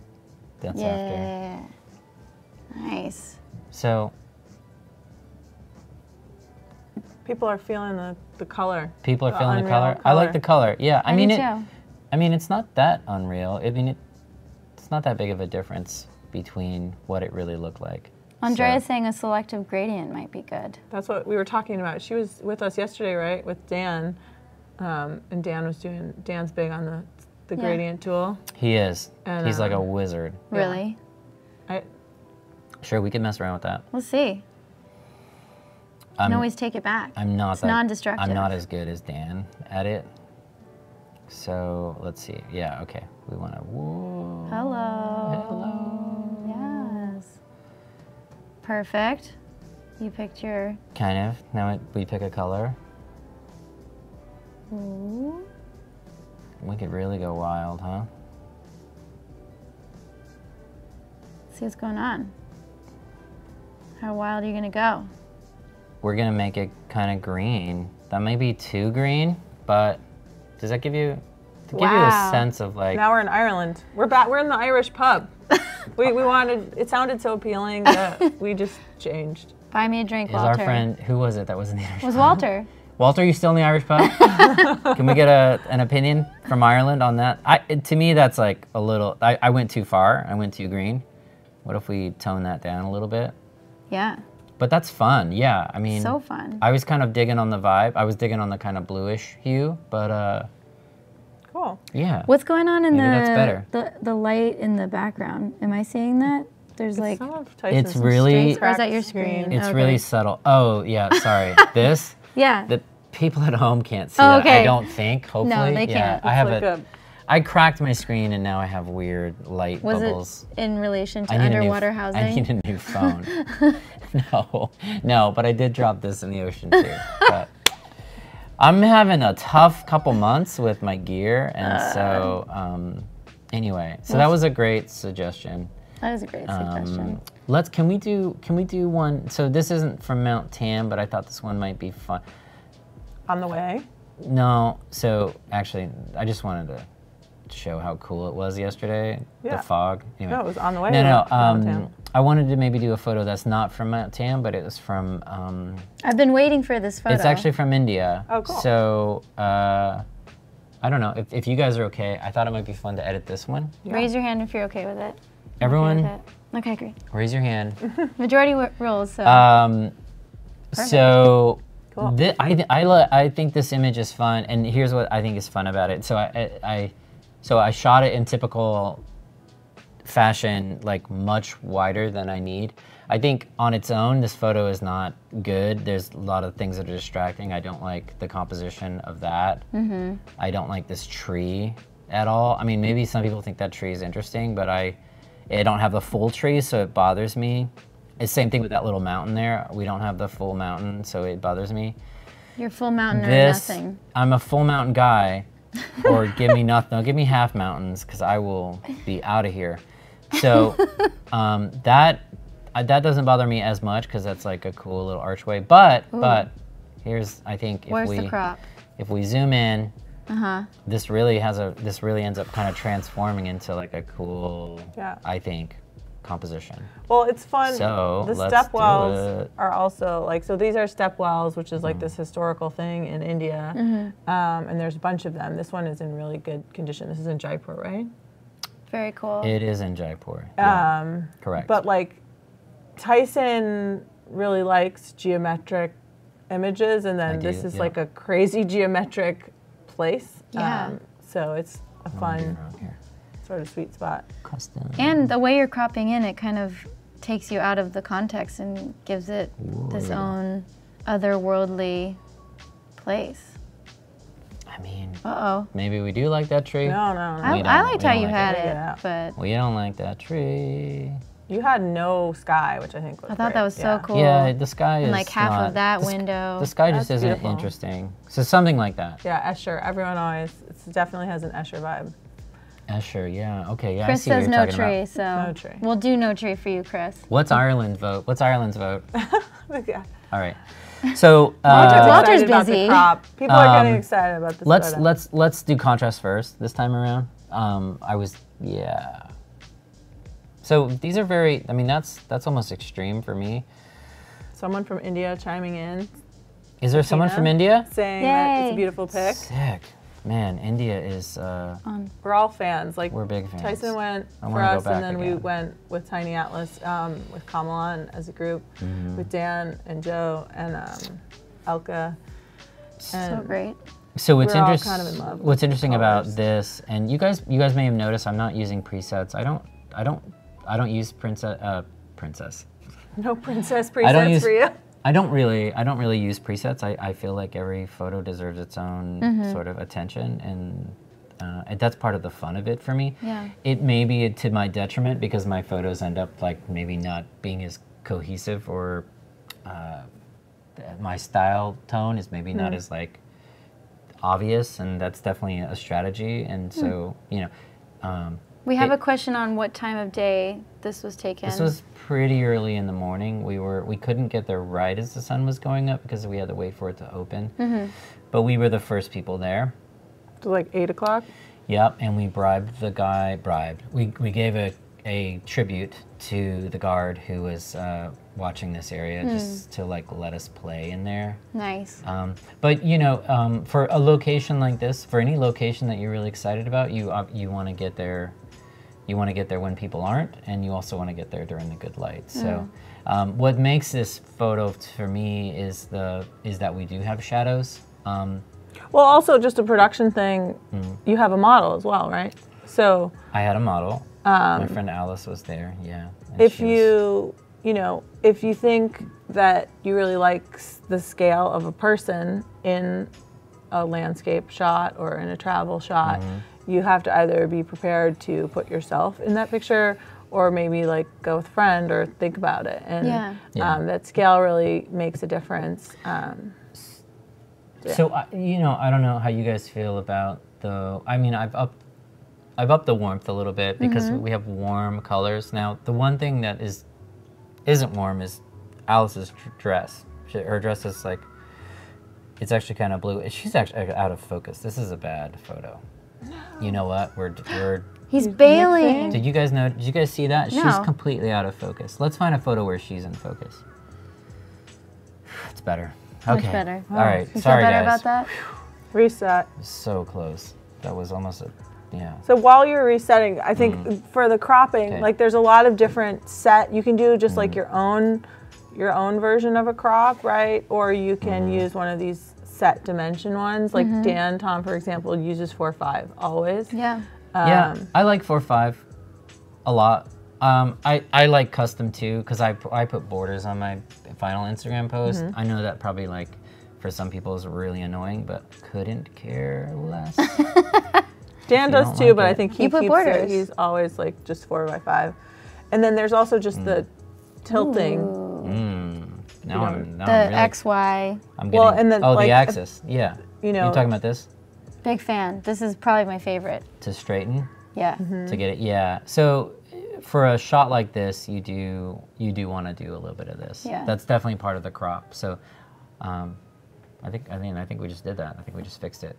That's after. Nice. So People are feeling the, the color. people are The feeling the unreal color. I like the color. Yeah. I, I mean it. too. I mean, it's not that unreal. I mean, it, it's not that big of a difference between what it really looked like. Andrea's So- saying a selective gradient might be good. That's what we were talking about. She was with us yesterday, right, with Dan, um, and Dan was doing. Dan's big on the the Yeah. gradient tool. he is. And, He's like a um, wizard. Yeah. Really? I, Sure, we can mess around with that. We'll see. You I'm, can always take it back. I'm not It's that. non-destructive. I'm not as good as Dan at it. So let's see. Yeah. Okay. We want to. Hello. Hello. Yes. Perfect. You picked your. Kind of. Now it, we pick a color. Ooh. We could really go wild, huh? See what's going on. How wild are you gonna go? We're gonna make it kind of green. That may be too green, but Does that give you to give you a sense of like Now we're in Ireland. We're back. We're in the Irish pub. We, we wanted. It sounded so appealing that we just changed. Buy me a drink, is Walter. our friend who was it that was in the Irish was pub? Walter. Walter, you still in the Irish pub? Can we get a, an opinion from Ireland on that? I, to me, that's like a little. I, I went too far. I went too green. What if we tone that down a little bit? Yeah. But that's fun. Yeah, I mean, So fun. I was kind of digging on the vibe. I was digging on the kind of bluish hue, but uh, Cool. yeah. What's going on in Maybe the, that's better. the the light in the background? Am I seeing that? There's like Some of Tyson's It's really- Or oh, is that your screen? It's Okay. really subtle. Oh yeah, sorry. this yeah. the people at home can't see Oh, that. I don't think. Hopefully, No, they yeah. can't. I have like a. a- I cracked my screen and now I have weird light was bubbles. it in relation to I need underwater a new, housing? I need a new phone. no, no, but I did drop this in the ocean too. But I'm having a tough couple months with my gear, and so um, anyway, so that was a great suggestion. that is a great suggestion. Um, let's can we do can we do one? So this isn't from Mount Tam, but I thought this one might be fun. on the way. No, so actually, I just wanted to show how cool it was yesterday. Yeah. The fog. Anyway. No, it was on the way. No, no. Um, I wanted to maybe do a photo that's not from Mount Tam, but it was from. Um, I've been waiting for this photo. it's actually from India. Oh, cool. So uh, I don't know if, if you guys are okay. I thought it might be fun to edit this one. Raise your hand if you're okay with it. Everyone, Okay, with it. Okay, great. raise your hand. Majority w- rules. So Um, so Cool. thi- I, th- I, li- I think this image is fun, and here's what I think is fun about it. So I, I, I so I shot it in typical fashion, like much wider than I need. I think on its own, this photo is not good. There's a lot of things that are distracting. I don't like the composition of that. Mm-hmm. I don't like this tree at all. I mean, maybe some people think that tree is interesting, but I, I don't have the full tree, so it bothers me. It's same thing with that little mountain there. We don't have the full mountain, so it bothers me. you're full mountain or nothing. I'm a full mountain guy, or give me nothing. No, give me half mountains, because I will be out of here. So um, that uh, that doesn't bother me as much, because that's like a cool little archway. But but here's I think if Where's we the crop? if we zoom in, Uh huh. this really has a this really ends up kind of transforming into like a cool Yeah. I think composition. Well, it's fun. So, the let's step do wells it. are also like so. These are step wells, which is like Mm. this historical thing in India, Mm-hmm. um, and there's a bunch of them. This one is in really good condition. This is in Jaipur, right? Very cool. It is in Jaipur. yeah, Um, correct. but like Tyson really likes geometric images, and then this is yeah. like a crazy geometric place. Um, Yeah. so it's a fun around here. Sort of sweet spot. Custom. and the way you're cropping in, it kind of takes you out of the context and gives it this own otherworldly place. I mean, Uh oh. maybe we do like that tree. No, no, no. I, We I liked how you like had it. it, but We don't like that tree. You had no sky, which I think was. I thought that great. was so cool. Yeah, the sky is like half not- of that the sk- window. The sky just That's isn't beautiful. interesting. So something like that. Yeah, Escher. Everyone always it definitely has an Escher vibe. Escher, yeah. Okay, yeah. I Chris see what says you're no tree, About. so No tree. we'll do no tree for you, Chris. What's Ireland's vote? What's Ireland's vote? yeah. All right. So Walter's uh, Walter's excited about the busy. crop. People are getting Um, excited about this. let's photo. let's let's do contrast first this time around. Um, I was yeah. So these are very. I mean, that's that's almost extreme for me. Someone from India chiming in, Is there someone from India? saying that it's a beautiful pic. Sick. Man, India is. Uh, We're all fans. Like We're big fans. Tyson went I for us, and then we went with Tiny Atlas, um, with Kamalan as a group, Mm-hmm. with Dan and Joe and um, Elka. So great. So what's interesting? kind of in What's with interesting about this, and you guys, you guys may have noticed, I'm not using presets. I don't, I don't, I don't use princess, uh, princess. no princess I don't presets use. for you. I don't really, I don't really use presets. I, I feel like every photo deserves its own Mm-hmm. sort of attention, and, uh, that's part of the fun of it for me. Yeah. It may be to my detriment because my photos end up like maybe not being as cohesive or uh, my style tone is maybe Hmm. not as like obvious, and that's definitely a strategy. And Hmm. so you know, um, We have it- a question on what time of day this was taken. this was pretty early in the morning. We were we couldn't get there right as the sun was going up because we had to wait for it to open. Mm-hmm. But we were the first people there. To like eight o'clock. Yep, and we bribed the guy. Bribed. We we gave a a tribute to the guard who was uh, watching this area, just to like let us play in there. Nice. Um, but you know, um, for a location like this, for any location that you're really excited about, you uh, you want to get there. You want to get there when people aren't, and you also want to get there during the good light. So, um, what makes this photo for me is the is that we do have shadows. Um, Well, also just a production thing. You have a model as well, right? So I had a model. My friend Alice was there. Yeah. if you you know if you think that you really like the scale of a person in a landscape shot or in a travel shot you have to either be prepared to put yourself in that picture or maybe like go with a friend or think about it and Yeah. Yeah. Um, that scale really makes a difference um, So I you know, I don't know how you guys feel about the. I mean, I've up, I've upped the warmth a little bit because we have warm colors now. The one thing that is, isn't warm is Alice's dress. She, her dress is like, it's actually kind of blue. She's actually out of focus. This is a bad photo. You know what? We're we're. He's bailing. Did you guys know? Did you guys see that? She's completely out of focus. Let's find a photo where she's in focus. It's better. Okay. Much better. All right. You Sorry, feel better guys. about that? reset So close. That was almost a, yeah. So while you're resetting, I think mm. for the cropping, Okay. like there's a lot of different set. You can do just like mm. your own your own version of a crop, right? Or you can mm-hmm. use one of these set dimension ones. Like Dan Tom, for example, uses four five always. Yeah. yeah, Um, I like four five, a lot. Um, I, I like custom too because I, I put borders on my final Instagram post. Mm-hmm. I know that probably like for some people is really annoying, but couldn't care less. Dan does too, like but I think he You put keeps borders. it. He's always like just four by five. And then there's also just the tilting. mm, now know, I'm now The I'm really, XY. I'm Well, getting, and then, oh like, the axis, yeah. You know, you talking about this Big fan. This is probably my favorite. to straighten. Yeah. to get it. Yeah. So for a shot like this, you do you do want to do a little bit of this. Yeah. That's definitely part of the crop. So um, I think I mean I think we just did that. I think we just fixed it.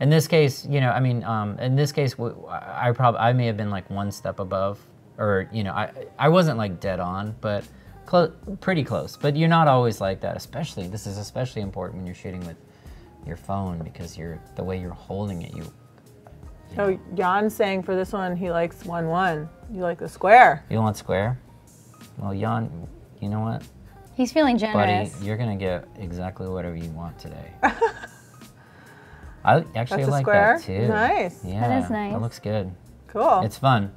In this case, you know, I mean, um, in this case, I probably I may have been like one step above, or you know, I I wasn't like dead on, but clo- pretty close. But you're not always like that. Especially this is especially important when you're shooting with your phone because you're the way you're holding it. You So Jan's saying for this one he likes one one. You like the square. You want square? Well, Jan, you know what, He's feeling buddy? generous. You're gonna get exactly whatever you want today. I actually That's a like square? that too. Nice. Yeah, is nice. That looks good. Cool. It's fun.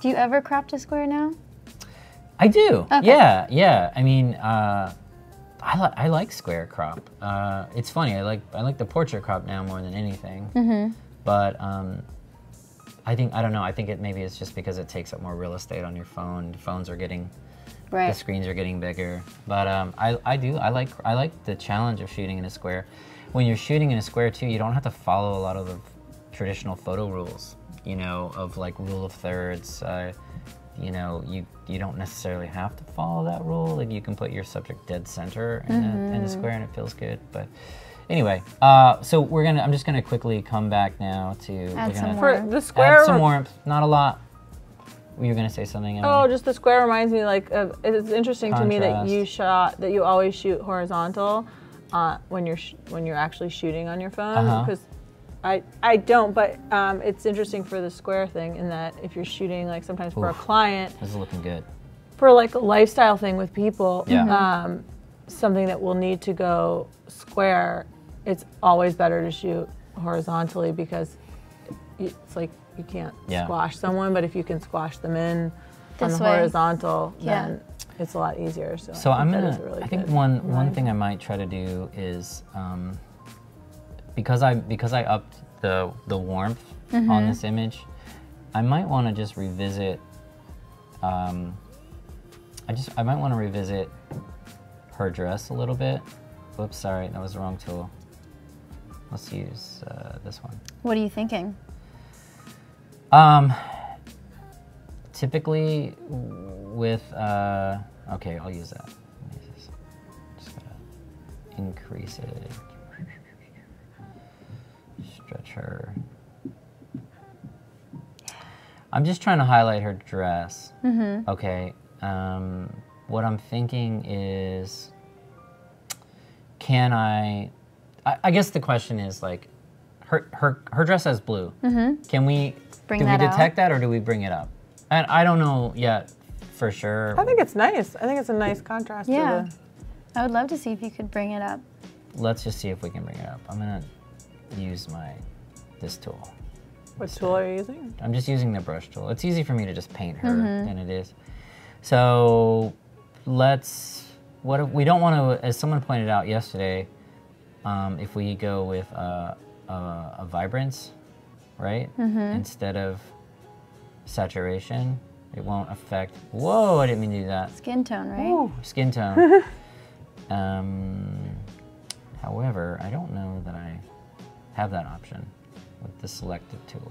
Do you ever crop to square now? I do. Okay. Yeah, yeah. I mean, uh, I like I like square crop. Uh, it's funny. I like I like the portrait crop now more than anything. Mm-hmm. But um, I think I don't know. I think it maybe it's just because it takes up more real estate on your phone. Phones are getting Right. the screens are getting bigger. But um, I, I do I like I like the challenge of shooting in a square. When you're shooting in a square too, you don't have to follow a lot of the traditional photo rules. You know, of like rule of thirds. Uh, you know, you you don't necessarily have to follow that rule. Like you can put your subject dead center in, a, in a square and it feels good. But anyway, uh, so we're gonna I'm just gonna quickly come back now to Add some gonna for the square. add some warmth. Not a lot. You were gonna say something. Emily? Oh, just the square reminds me like of, it's interesting to me that you shot that you always shoot horizontal uh, when you're sh- when you're actually shooting on your phone Uh-huh. Because I I don't, but um, it's interesting for the square thing in that if you're shooting like sometimes for a client This is looking good. for like a lifestyle thing with people, Yeah. Mhm. um, something that will need to go square, it's always better to shoot horizontally because it's like you can't Yeah. squash someone, but if you can squash them in on the way. horizontal, Yeah. then it's a lot easier. So, So I I'm gonna. is a really I think good one one thing I might try to do is um, because I because I upped the the warmth Mm-hmm. on this image, I might want to just revisit. Um, I just I might want to revisit her dress a little bit. Whoops, sorry, that was the wrong tool. Let's use uh, this one. What are you thinking? Um, typically with, uh, okay, I'll use that. Just, just gotta increase it. Stretch her. I'm just trying to highlight her dress. Mm-hmm. Okay. Um, what I'm thinking is, can I, I? I guess the question is like, her her her dress has blue. Can we. Bring do that we out? detect that or do we bring it up? And I don't know yet for sure. I think it's nice. I think it's a nice contrast Yeah. to I would love to see if you could bring it up. Let's just see if we can bring it up. I'm gonna use my this tool. What tool are you using? I'm just using the brush tool. It's easy for me to just paint her Mm-hmm. than it is. So let's. What if we don't want to? As someone pointed out yesterday, um, if we go with uh, a, a vibrance, right, Mm-hmm. instead of saturation, it won't affect. Whoa! I didn't mean to do that. Skin tone, right? Skin tone. um, however, I don't know that I have that option with the selective tool.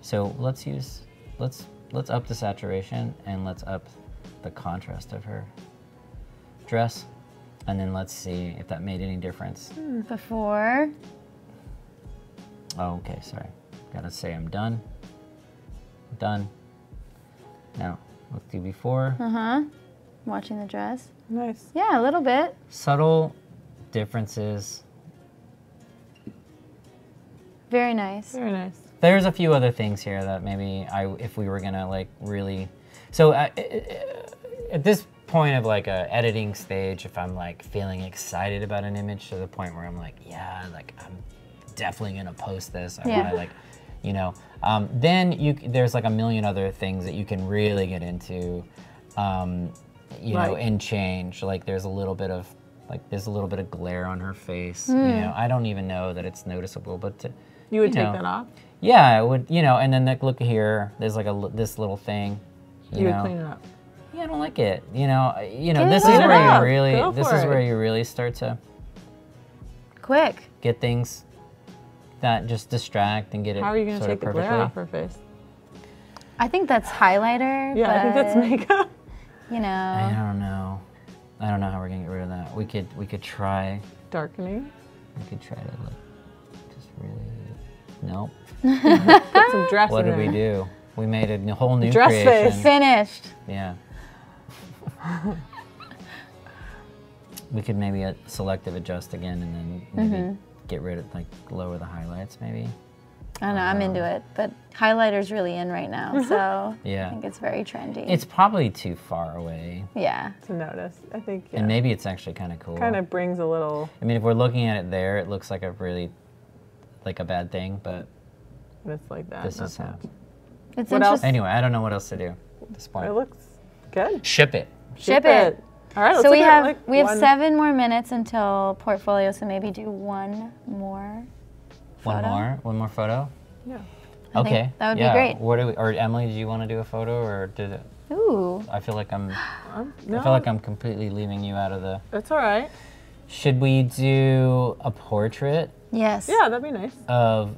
So let's use let's let's up the saturation and let's up the contrast of her dress, and then let's see if that made any difference. Before. Oh, okay, sorry. Gotta say I'm done. Done. Now let's do before. Uh huh. Watching the dress. Nice. Yeah, a little bit. Subtle differences Very nice. Very nice. There's a few other things here that maybe I, if we were gonna like really, so uh, at this point of like a editing stage, if I'm like feeling excited about an image to the point where I'm like, yeah, like I'm definitely gonna post this. I Yeah. wanna like, you know, um, then you there's like a million other things that you can really get into, um, you know, Right. and change. Like there's a little bit of like there's a little bit of glare on her face. Hmm. You know, I don't even know that it's noticeable, but. To, You would You take know. that off? yeah, I would, you know, and then like, look here, there's like a li- this little thing. You, You, know, would clean it up. yeah, I don't like it. You know, you know, Clean this it is up. where Go you really, this is it. where you really start to Quick. get things that just distract and get it How are you going to sort take the glare off her face? I think that's highlighter. Yeah, I think that's makeup. You know. I don't know. I don't know how we're gonna get rid of that. We could, we could try. Darkening. We could try to look, just really. Nope. Put some dress What in did we do? We made a whole new Dress creation. face. Finished. Yeah. we could maybe uh, selective adjust again and then maybe Mm-hmm. get rid of like lower the highlights maybe. I don't know. I'm into it, but highlighter's really in right now, so yeah. I think it's very trendy. It's probably too far away. yeah. To notice. I think yeah. And maybe it's actually kind of cool. kind of brings a little, I mean, if we're looking at it there, it looks like a really, like a bad thing, but it's like that. this is so how. It's What else? interesting. Anyway, I don't know what else to do at this point. It looks good. Ship it. Ship it. All right, So we have like, we have one- seven more minutes until portfolio, so maybe do one more. Photo. One more. One more photo. Yeah. I okay. that would be great. What do we, or Emily, do you want to do a photo, or did it? Ooh. I feel like I'm. No, I feel like I'm completely leaving you out of the. It's all right. Should we do a portrait Yes. Yeah, that'd be nice. of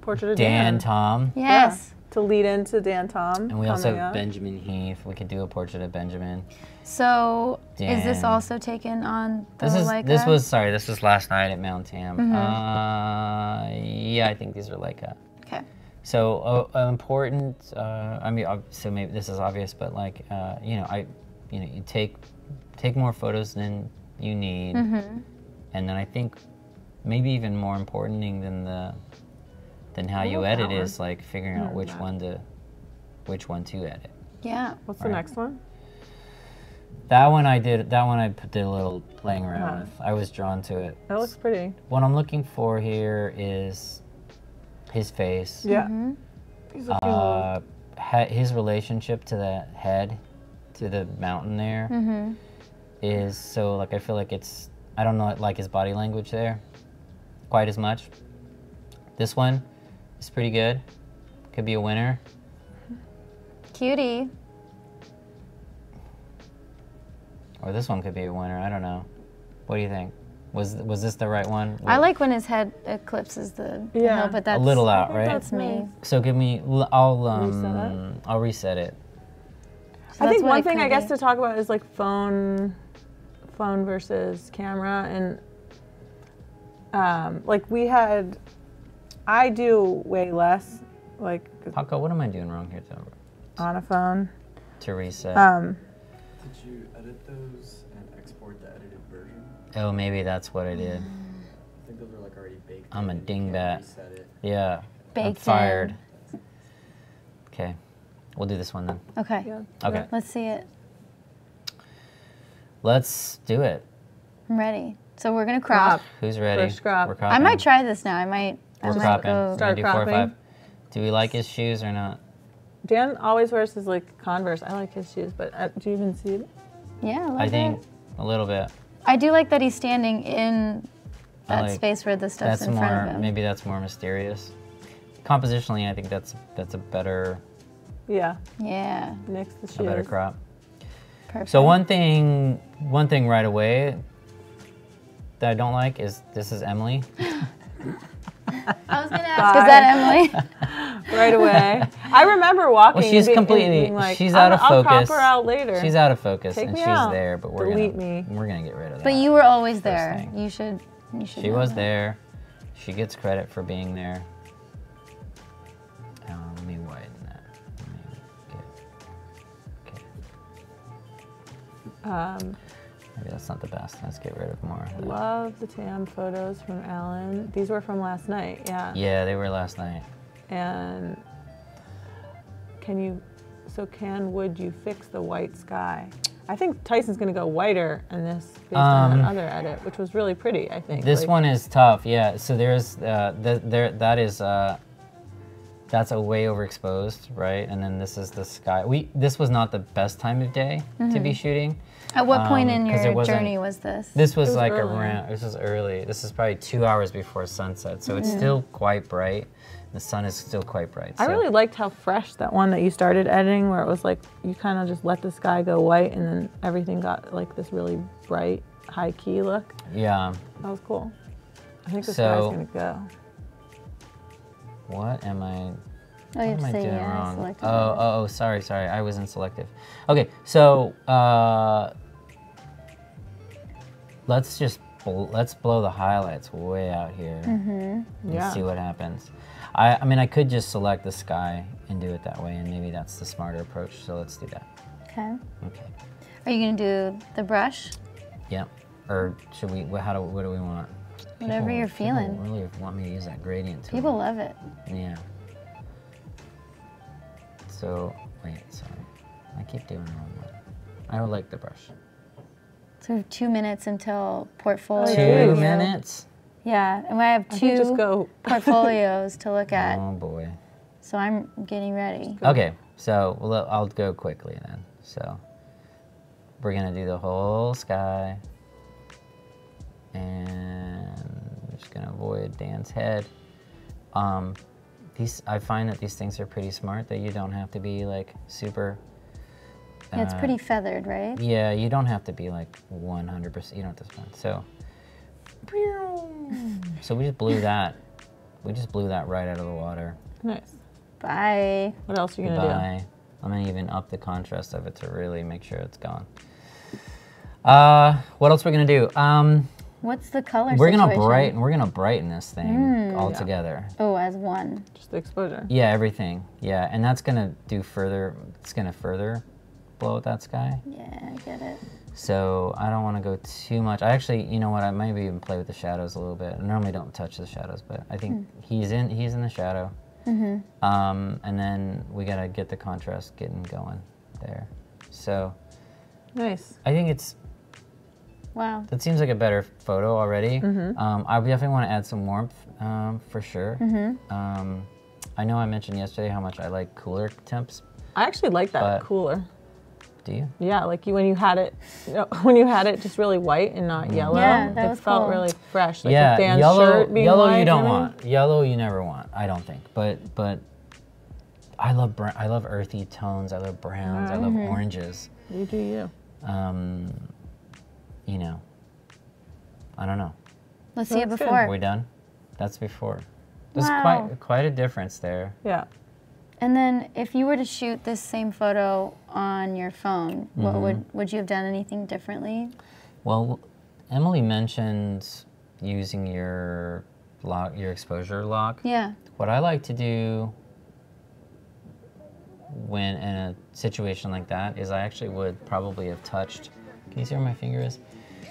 Portrait of Dan Dan. Tom? Yes. To lead into Dan Tom. And we also have up. Benjamin Heath. We could do a portrait of Benjamin. So is this also taken on the This is Leica? this was sorry. This was last night at Mount Tam. Mm-hmm. Uh, yeah, I think these are Leica. Okay. So uh, important. Uh, I mean, so maybe this is obvious, but like uh, you know, I, you know, you take take more photos than you need, Mm-hmm. and then I think maybe even more important than the than how you edit that is like figuring out which that. one to which one to edit. Yeah. What's the next one? That one I did. That one I did a little playing around Uh-huh. with. I was drawn to it. That looks pretty. What I'm looking for here is his face. Yeah. Mm-hmm. He's looking uh, ha- his relationship to the head, to the mountain there, is so like I feel like it's I don't know like his body language there, quite as much. This one is pretty good. Could be a winner. Cutie. Or this one could be a winner. I don't know. What do you think? Was was this the right one? I like when his head eclipses the the Yeah. hill, but a little out, right? that's me. So give me. l- I'll um. Reset? I'll reset it. So I think one thing I guess be. to talk about is like phone, phone versus camera, and um, like we had I do way less, like Paco, what am I doing wrong here, though? on a phone. teresa. Um, Did you edit those and export the edited version? oh, maybe that's what I did. I think those are like already baked. I'm a in, you dingbat. Reset it. Yeah. I'm Baked in. fired. Okay. We'll do this one then. Okay. yeah. Okay. Let's see it. Let's do it. I'm ready. So we're gonna crop. Crop. Who's ready? First crop. We're I might try this now. I might. We're might cropping. go- We're Start gonna do four or cropping. five. Do we like his shoes or not? Dan always wears his like Converse. I like his shoes, but uh, do you even see it? Yeah, a I think bit. a little bit. I do like that he's standing in that like- space where the stuff's That's in front of more. him. Maybe that's more mysterious. Compositionally, I think that's that's a better Yeah, Yeah. next the shoes. a better crop. Perfect. So one thing one thing right away that I don't like is this is Emily. I was gonna ask, is that Emily? right away. I remember walking. Well, she's and completely being like, she's out of I'll focus. crop her out later. She's out of focus Take and she's out. there, but we're Delete gonna me. we're gonna get rid of that. but you were always there. thing. You should. You should. She was that. there. She gets credit for being there. Um, Maybe that's not the best. Let's get rid of more. of love the Tam photos from Alan. These were from last night. Yeah. Yeah, they were last night. And can you? So can would you fix the white sky? I think Tyson's gonna go whiter in this based on Um, that other edit, which was really pretty. I think This Like, one is tough. Yeah. So there's uh, th- there that is uh, that's a way overexposed, right? And then this is the sky. We this was not the best time of day to be shooting. At what point Um, in 'cause it your journey was this? This was, was like earlier. around. This was early. This is probably two hours before sunset, so Mm-hmm. it's still quite bright. The sun is still quite bright. I really liked how fresh that one that you started editing, where it was like you kind of just let the sky go white, and then everything got like this really bright, high key look. Yeah. That was cool. I think this So- guy's gonna go. What am I? Oh, you What have to say yeah. wrong? Oh, oh, oh, sorry, sorry. I wasn't selective. Okay, so uh, let's just bl- let's blow the highlights way out here and Yeah. see what happens. I, I mean, I could just select the sky and do it that way, and maybe that's the smarter approach. So let's do that. Okay. Okay. Are you gonna do the brush? Yeah. Or should we? How do? What do we want? Whatever you're people feeling. Really want me to use that gradient tool. People love it. Yeah. So wait, sorry. I keep doing the wrong one. I don't like the brush. So we have two minutes until portfolio. Two Two minutes. Yeah, and I have I just two go. portfolios to look at. Oh boy. So I'm getting ready. Okay, so well, I'll go quickly then. So we're gonna do the whole sky, and we're just gonna avoid Dan's head. Um, these I find that these things are pretty smart. That you don't have to be like super. Yeah, it's uh, pretty feathered, right? Yeah, you don't have to be like 100%. You don't have to spend. So, so we just blew that. We just blew that right out of the water. Nice. Bye. What else are you gonna Goodbye. I'm gonna even up the contrast of it to really make sure it's gone. Uh, what else we're gonna do? Um, What's the color we're gonna situation? brighten. We're gonna brighten this thing Mm. all Yeah. together. Oh, as one. Just the exposure. Yeah, everything. Yeah, and that's gonna do further. It's gonna further blow out that sky. Yeah, I get it. So I don't want to go too much. I actually, you know what? I maybe even play with the shadows a little bit. I normally don't touch the shadows, but I think he's in. He's in the shadow. Um, and then we gotta get the contrast getting going there. So Nice. I think it's Wow. that seems like a better photo already. Um, I definitely want to add some warmth um, for sure. Um, I know I mentioned yesterday how much I like cooler temps. I actually like that But- cooler. Do you? Yeah, like you when you had it, you know, when you had it just really white and not yellow. Yeah, that it was felt cool. really fresh. Like yeah, with Dan's yellow. shirt being yellow white, you don't know? want. Yellow you never want. I don't think. But but I love br- I love earthy tones. I love browns. I love Mm-hmm. oranges. You do you. Um, you know. I don't know. Let's see it Looks good. before. Are we done? That's before. There's Wow. quite quite a difference there. Yeah. And then, if you were to shoot this same photo on your phone, what Mm-hmm. would would you have done anything differently? Well, Emily mentioned using your lock your exposure lock. Yeah. What I like to do when in a situation like that is I actually would probably have touched. Can you see where my finger is?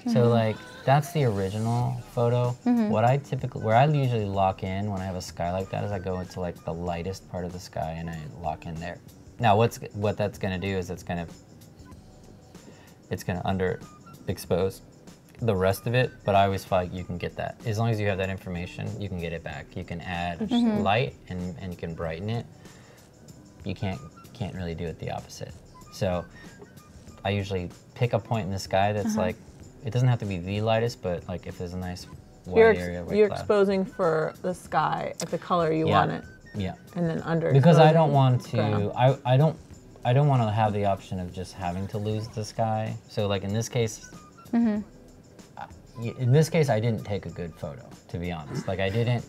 So mm-hmm. like that's the original photo. Mm-hmm. What I typically, where I usually lock in when I have a sky like that is I go into like the lightest part of the sky and I lock in there. Now what's what that's gonna do is it's gonna it's gonna under expose the rest of it, but I always feel like you can get that. As long as you have that information, you can get it back. You can add mm-hmm. light and, and you can brighten it. You can't can't really do it the opposite. So I usually pick a point in the sky that's uh-huh. like it doesn't have to be the lightest, but like if there's a nice white You're, ex- area, white you're cloud. exposing for the sky at the color you Yeah. want it, Yeah. and then under. because I don't want to ground. I, I don't I don't want to have the option of just having to lose the sky. So like in this case Mm-hmm. In this case I didn't take a good photo to be honest. Like I didn't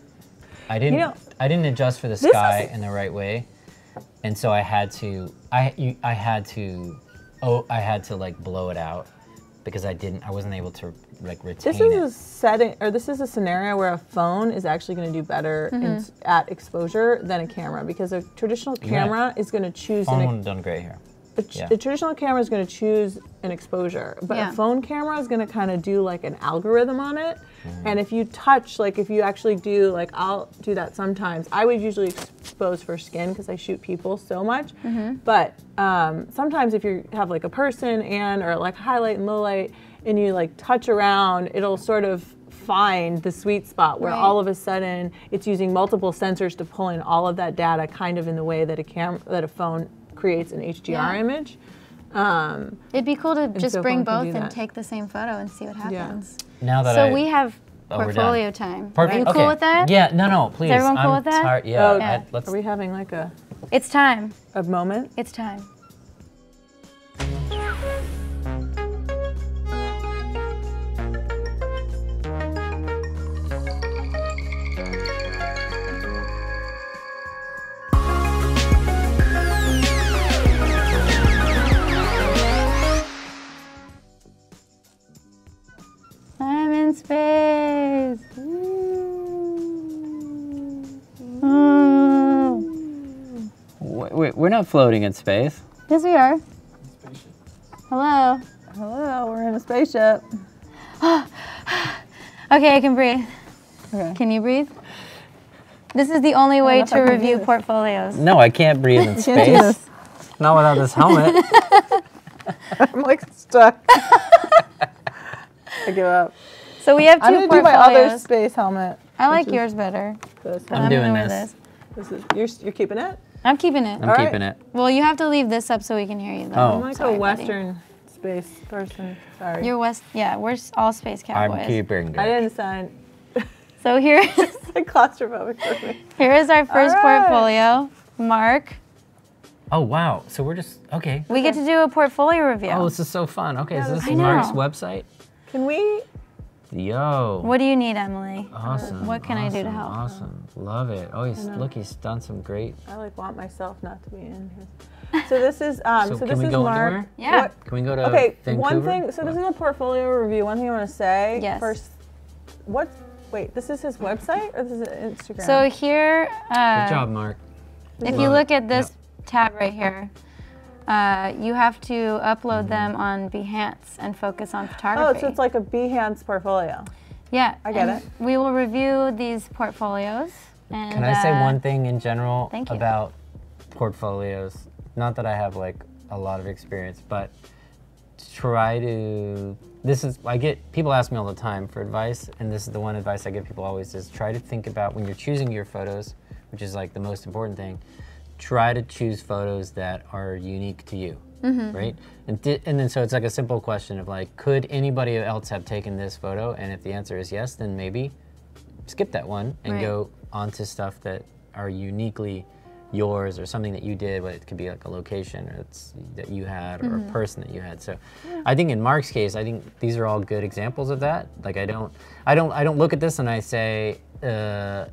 I didn't know, I didn't adjust for the sky is- in the right way. And so I had to I you, I had to oh I had to like blow it out because I didn't I wasn't able to like retain This is it. a setting, or this is a scenario where a phone is actually going to do better Mm-hmm. at exposure than a camera because a traditional camera is going to choose Phone an, done great here. a, yeah. a traditional camera is going to choose an exposure, but Yeah. a phone camera is going to kind of do like an algorithm on it. Mm-hmm. And if you touch, like if you actually do, like I'll do that sometimes. I would usually expose for skin because I shoot people so much. But um, sometimes if you have like a person and or like highlight and low light, and you like touch around, it'll sort of find the sweet spot where Right. all of a sudden it's using multiple sensors to pull in all of that data, kind of in the way that a cam that a phone creates an HDR Yeah. image. Um, It'd be cool to just so bring both and that. take the same photo and see what happens. Now that So I, we have Oh, we're done. portfolio time. Perfect. Are you okay. cool with that? Yeah, no, no, please. Is everyone cool I'm with that? tired- Yeah, Oh, I- Yeah. let's are we having like a, It's time. a moment? It's time. I'm in space. Ooh. Wait, wait, we're not floating in space. Yes, we are. Spaceship. Hello. Hello, we're in a spaceship. Okay, I can breathe. Okay. Can you breathe? This is the only way to I can do review this. portfolios. No, I can't breathe in space. this. Not without this helmet. I'm like stuck. I give up. So we have 2 I'm gonna do my other space helmet. I like yours better. This but I'm doing gonna this. This is you're, you're keeping it. I'm keeping it. I'm All right. keeping it. Well, you have to leave this up so we can hear you, though. Oh. I'm like Sorry, a buddy. Western space person. Sorry. You're West. Yeah, we're all space cowboys. I'm keeping it. I didn't sign. So here is It's like claustrophobic for me. here is our first All right. portfolio. Mark, Oh wow! So we're just okay. we get to do a portfolio review. Oh, this is so fun. Okay, Yeah, is this this is- I Mark's know. website? Can we? Yo. what do you need, Emily? Awesome. What can I do to help? Awesome. Love it. Oh, he's, look, he's done some great. I like want myself not to be in here. So this is um. So So, can this we is go Mark. anywhere? Yeah. What- Can we go to Okay, Vancouver? one thing. So this is a portfolio review. One thing I want to say. Yes. First, what? Wait, this is his website or this is Instagram? So here, uh, Good job, Mark. if Love you it. look at this tab right here, uh, you have to upload them on Behance and focus on photography. oh, so it's like a Behance portfolio. yeah, I get it. We will review these portfolios. And, Can I say uh, one thing in general about portfolios? Not that I have like a lot of experience, but try to. This is I get people ask me all the time for advice, and this is the one advice I give people always: is try to think about when you're choosing your photos, which is like the most important thing. Try to choose photos that are unique to you, Mm-hmm. right? And and then so it's like a simple question of like, could anybody else have taken this photo? And if the answer is yes, then maybe skip that one and Right. go on to stuff that are uniquely yours or something that you did but it could be like a location or it's that you had or Mm-hmm. a person that you had so i think in mark's case i think these are all good examples of that like i don't i don't i don't look at this and i say uh,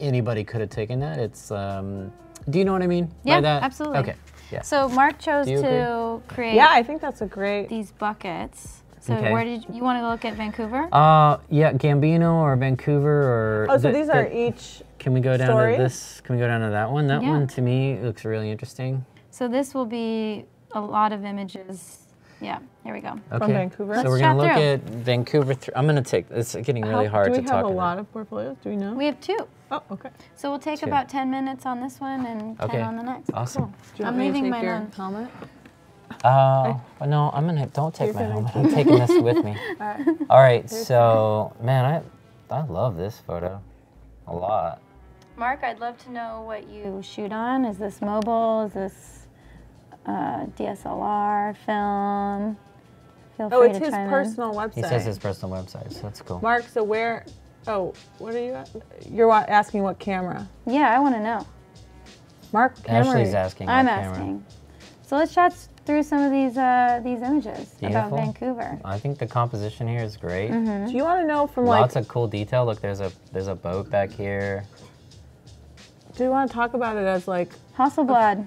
anybody could have taken that it's um, do you know what i mean by Yeah, that absolutely. okay yeah So Mark chose to create Yeah, I think that's a great. these buckets. So Okay. where did you, you want to look at Vancouver? Uh, yeah, Gambino or Vancouver or. Oh, so the- these the- are each. Can we go down stories? to this? Can we go down to that one? That Yeah. one to me looks really interesting. so this will be a lot of images. Yeah, here we go. Okay. Vancouver? So Let's we're gonna look through. at Vancouver. Th- I'm gonna take. It's getting really How- hard do to we talk have a about. lot of portfolios? Do we know? We have two. Oh, okay. So we'll take Two. about 10 minutes on this one and 10 Okay. on the next. Awesome. Do you I'm want leaving my mine your on. helmet? Uh, but no, I'm gonna. Don't take You're my gonna helmet. I'm taking this with me. All right. All right. So, man, I I love this photo a lot. Mark, I'd love to know what you shoot on. Is this mobile? Is this uh, DSLR, film? Feel Oh, free it's to his chime in. personal website. He says his personal website, so that's cool. Mark, so where? Oh, what are you? At? You're asking what camera? Yeah, I want to know. Mark, camera. Ashley's asking. I'm what camera. asking. So let's chat through some of these uh, these images about Vancouver. I think the composition here is great. Mm-hmm. Do you want to know from like? Lots of cool detail. Look, there's a there's a boat back here. do you want to talk about it as like Hasselblad.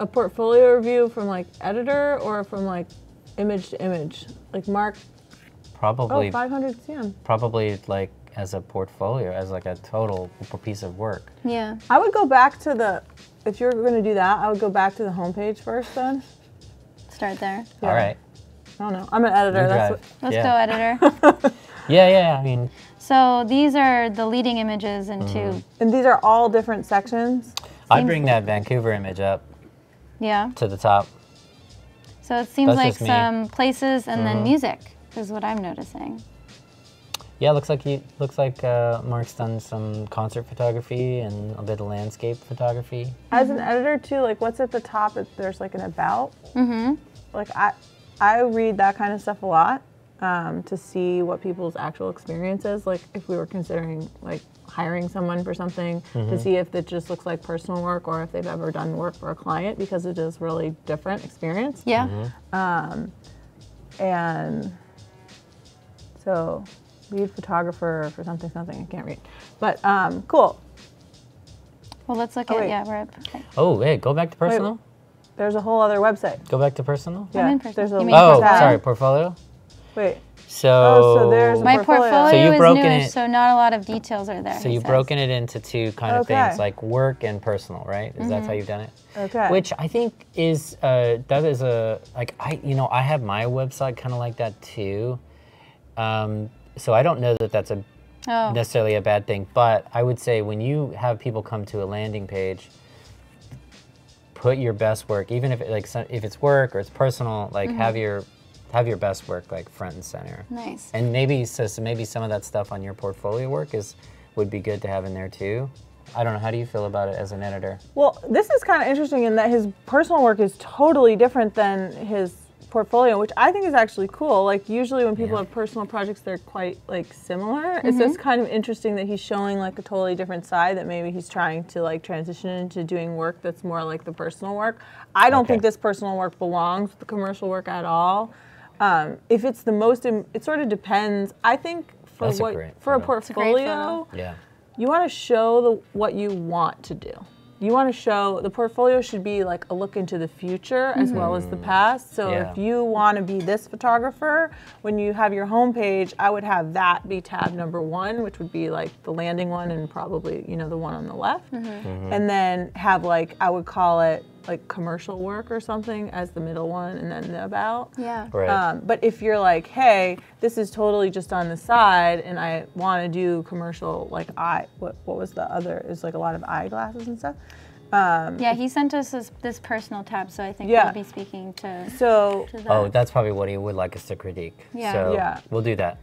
a portfolio review from like editor or from like image to image? Like Mark. Probably Oh, 500 cm. probably like as a portfolio, as like a total piece of work. Yeah. I would go back to the. If you're going to do that, I would go back to the homepage first. Then. Start there. Yeah. All right. I don't know. I'm an editor. That's what, Let's yeah. go, editor. Yeah, yeah. I mean, so these are the leading images into. Mm-hmm. and these are all different sections. I'd bring that Vancouver image up Yeah. to the top. So it seems That's like just me. Mm-hmm. some places and then music is what I'm noticing. Yeah, looks like he looks like uh, Mark's done some concert photography and a bit of landscape photography. As an editor too, like what's at the top? If there's like an about. Mm-hmm. Like I, I read that kind of stuff a lot um, to see what people's actual experience is. Like if we were considering like hiring someone for something to see if it just looks like personal work or if they've ever done work for a client because it is really different experience. Yeah. Mm-hmm. And so, lead photographer for something something I can't read, but um, cool. Well, let's look Oh, at wait. yeah. We're at, okay. Oh, hey, go back to personal. There's a whole other website. Go back to personal. Yeah, in person. there's a You mean Oh, portfolio? sorry, portfolio. wait. So, Oh, so there's a My portfolio. portfolio, So you've is broken newish, it- so not a lot of details are there. So you've says. broken it into two kind of Okay. things, like work and personal, right? Is that how you've done it? Okay. Which I think is uh, that is a like I you know I have my website kind of like that too. Um, so I don't know that that's a Oh, necessarily a bad thing, but I would say when you have people come to a landing page, put your best work, even if it, like so- if it's work or it's personal, like mm-hmm. have your have your best work like front and center. nice. And maybe so, so maybe some of that stuff on your portfolio work is would be good to have in there too. I don't know. How do you feel about it as an editor? Well, this is kind of interesting in that his personal work is totally different than his portfolio, which I think is actually cool. Like usually when people Yeah. have personal projects, they're quite like similar. It's just kind of interesting that he's showing like a totally different side that maybe he's trying to like transition into doing work that's more like the personal work. I don't think this personal work belongs with the commercial work at all. Um, if it's the most, im- it sort of depends. I think for That's a what great for a photo. A portfolio, Yeah. you want to show the what you want to do. You want to show the portfolio should be like a look into the future as well as the mm. past. So Yeah. if you want to be this photographer, when you have your homepage, I would have that be tab number one, which would be like the landing one and probably you know the one on the left, mm-hmm. Mm-hmm. and then have like I would call it like commercial work or something as the middle one, and then the about. Yeah. Right. Um, but if you're like, hey, this is totally just on the side, and I want to do commercial, like eye, what what was the other? Is like a lot of eyeglasses and stuff. Um, Yeah, he sent us this, this personal tab, so I think Yeah. we'll be speaking to, So to that. oh, that's probably what he would like us to critique. Yeah. So Yeah. we'll do that.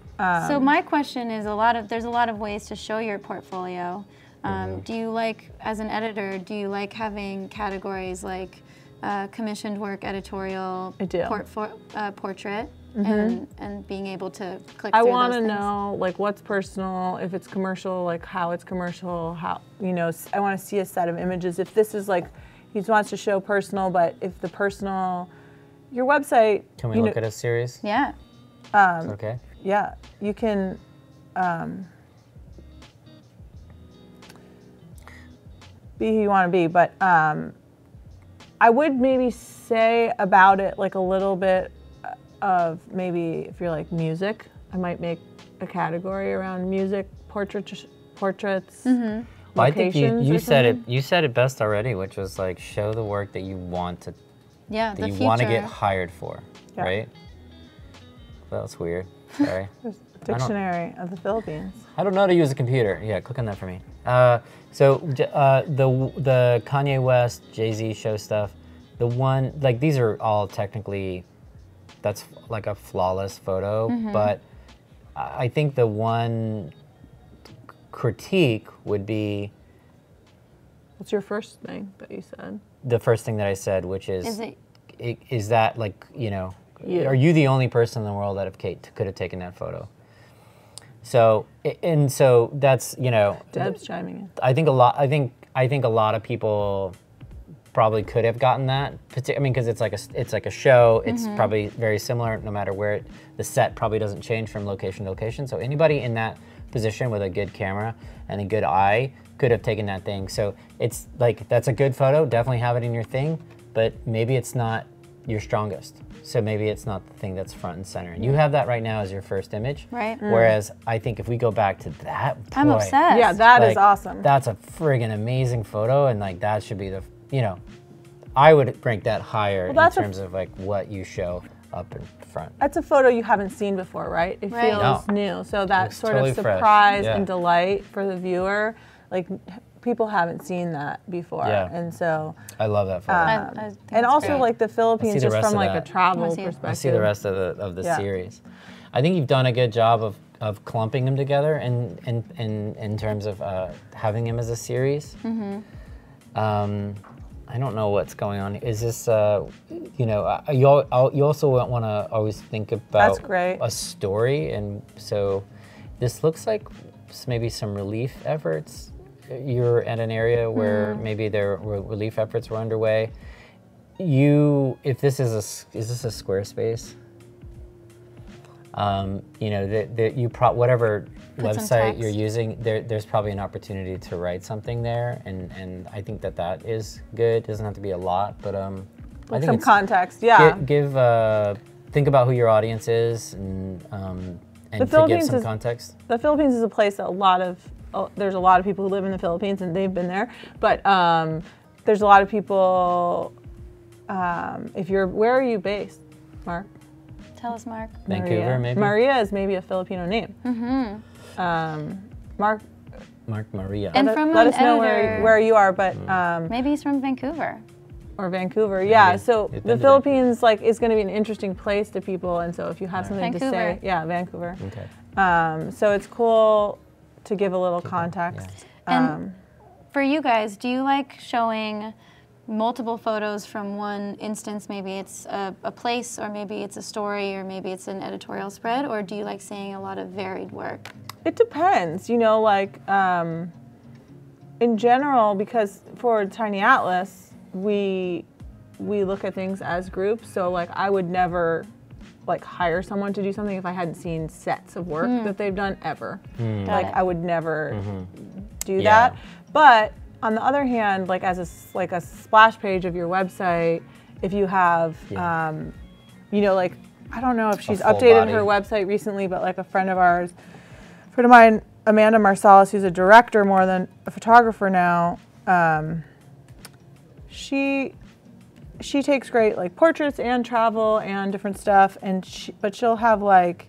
so my question is a lot of there's a lot of ways to show your portfolio. Um, Mm-hmm. Do you like, as an editor, do you like having categories like uh, commissioned work, editorial, I do. Uh, portrait, and and being able to click I want to know like what's personal, if it's commercial, like how it's commercial, how you know. I want to see a set of images. If this is like he wants to show personal, but if the personal, your website, Can we look know, at a series? Yeah. um, Okay. yeah, you can. Um, be who you want to be, but um, I would maybe say about it like a little bit. uh, of maybe if you're like music, I might make a category around music portraits, portraits, Well, I think you, you said it. You said it best already, which was like show the work that you want to Yeah, that the you future. want to get hired for, Yeah. right? Well, that's weird. Sorry. Dictionary of the Philippines. I don't know how to use a computer. Yeah, click on that for me. Uh, so uh, the the Kanye West Jay Z show stuff, the one like these are all technically, that's like a flawless photo, but I I think the one critique would be What's your first thing that you said? the first thing that I said, which is Is it? i- that like you know Yeah. are you the only person in the world that have Kate could have taken that photo so and so that's you know Deb's chiming in. i think a lot i think i think a lot of people probably could have gotten that i mean because it's like a it's like a show. It's mm-hmm. probably very similar no matter where it, the set probably doesn't change from location to location. So anybody in that position with a good camera and a good eye could have taken that thing. So it's like that's a good photo. Definitely have it in your thing but maybe it's not your strongest so maybe it's not the thing that's front and center and you have that right now as your first image Right. Mm. whereas i think if we go back to that I'm boy, obsessed. Yeah, that is like, awesome. That's a friggin' amazing photo, and like that should be the, you know, I would rank that higher in terms of like what you show up in front. That's a photo you haven't seen before, right? It Right. feels No. new. So that sort totally of surprise Yeah. and delight for the viewer, like people haven't seen that before. Yeah. And so, I love that photo. I- um, I think and also great. like the Philippines, the just rest from of like a travel Wanna see it. perspective. I see the rest of the of the Yeah. series. I think you've done a good job of of clumping them together in in in, in terms of uh, having them as a series. Mm-hmm. Um, I don't know what's going on. Is this, uh, you know, uh, you, al- al- you also want to always think about That's great. a story, and so this looks like maybe some relief efforts. You're at an area where Hmm. maybe their relief efforts were underway. You, if this is a, is this a Squarespace? Um, you know, that that you pro- whatever Put website you're using, there, there's probably an opportunity to write something there, and, and I think that that is good. doesn't have to be a lot, but um, I think Some context, yeah. Give, give uh, think about who your audience is, and um, and The to give Philippines some is- context. the Philippines is a place that a lot of there's a lot of people who live in the Philippines and they've been there, but um, there's a lot of people. Um, if you're, where are you based, Mark? Tell us, Mark. Vancouver, Maria. maybe. Maria is maybe a Filipino name. Mm-hmm. Um, Mark, Mark Maria. And let, from let an us know where, where you are, but um, Maybe he's from Vancouver. or Vancouver. Yeah. Maybe. So You've the been to Philippines like is going to be an interesting place to people, and so if you have something to say, yeah, Vancouver. okay. Um, so it's cool to give a little context. And- Um, For you guys, do you like showing multiple photos from one instance? Maybe it's a, a place, or maybe it's a story, or maybe it's an editorial spread, or do you like seeing a lot of varied work? It depends, you know, like um, in general, because for Tiny Atlas, we we look at things as groups. So like I would never like hire someone to do something if I hadn't seen sets of work that they've done ever. Like it. I would never do Yeah. that. But on the other hand, like as a like a splash page of your website, if you have Yeah. um, you know, like I don't know if she's updated body. her website recently, but like a friend of ours, friend of mine, Amanda Marsalis, who's a director more than a photographer now, um, she she takes great like portraits and travel and different stuff, and she, but she'll have like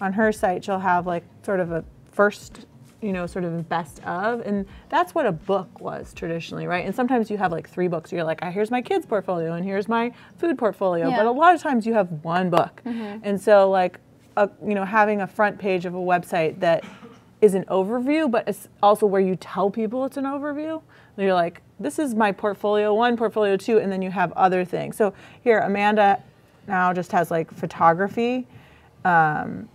on her site she'll have like sort of a first you know sort of best of and that's what a book was traditionally right? And sometimes you have like three books you're like ah, here's my kids portfolio and here's my food portfolio Yeah. but a lot of times you have one book. And so like a, you know having a front page of a website that is an overview but it's also where you tell people it's an overview you're like this is my portfolio one portfolio two and then you have other things. So here amanda now just has like photography um,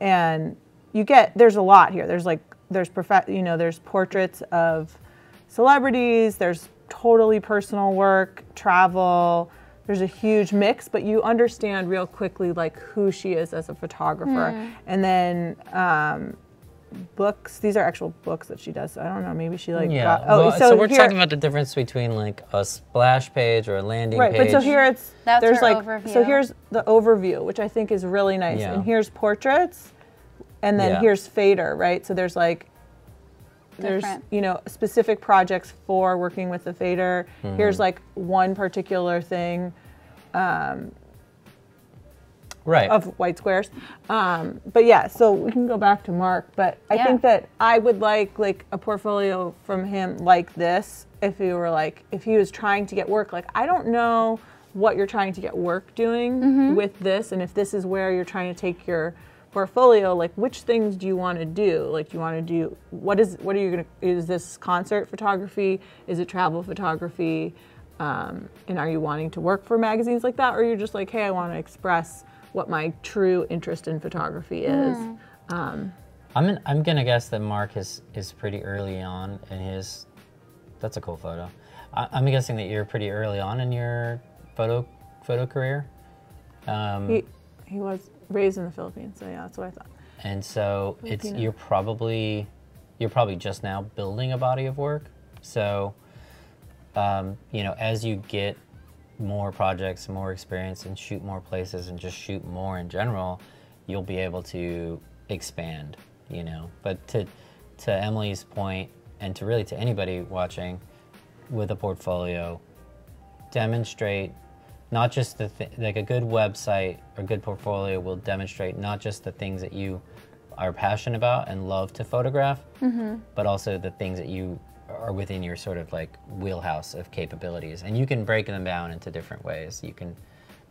and you get there's a lot here. There's like there's prof- you know there's portraits of celebrities there's totally personal work travel. There's a huge mix but you understand real quickly like who she is as a photographer. And then um, books. These are actual books that she does. So I don't know. Maybe she like Yeah. got. Oh, well, so, we're here- talking about the difference between like a splash page or a landing Right, page. Right, but so here it's That's there's her like so here's the overview, which I think is really nice. Yeah. And here's portraits, and then Yeah. here's fader, right? So there's like there's Different. you know specific projects for working with the fader. Mm-hmm. Here's like one particular thing right. of white squares. Um, but yeah, so we can go back to Mark. But I Yeah. think that I would like like a portfolio from him like this if he were like if he was trying to get work. Like I don't know what you're trying to get work doing with this, and if this is where you're trying to take your portfolio like which things do you want to do like do you want to do what is what are you gonna is this concert photography is it travel photography um, and are you wanting to work for magazines like that or you're just like hey i want to express what my true interest in photography is um, I'm in, I'm gonna guess that Mark is is pretty early on in his. That's a cool photo. I, I'm guessing that you're pretty early on in your photo photo career. Um, he, he was raised in the philippines so yeah that's what i thought and so it's you're probably you're probably just now building a body of work so um, you know as you get more projects more experience and shoot more places and just shoot more in general you'll be able to expand you know? But to to emily's point and to really to anybody watching with a portfolio demonstrate not just the th- like a good website or good portfolio will demonstrate not just the things that you are passionate about and love to photograph, mm-hmm. but also the things that you are within your sort of like wheelhouse of capabilities, and you can break them down into different ways. You can,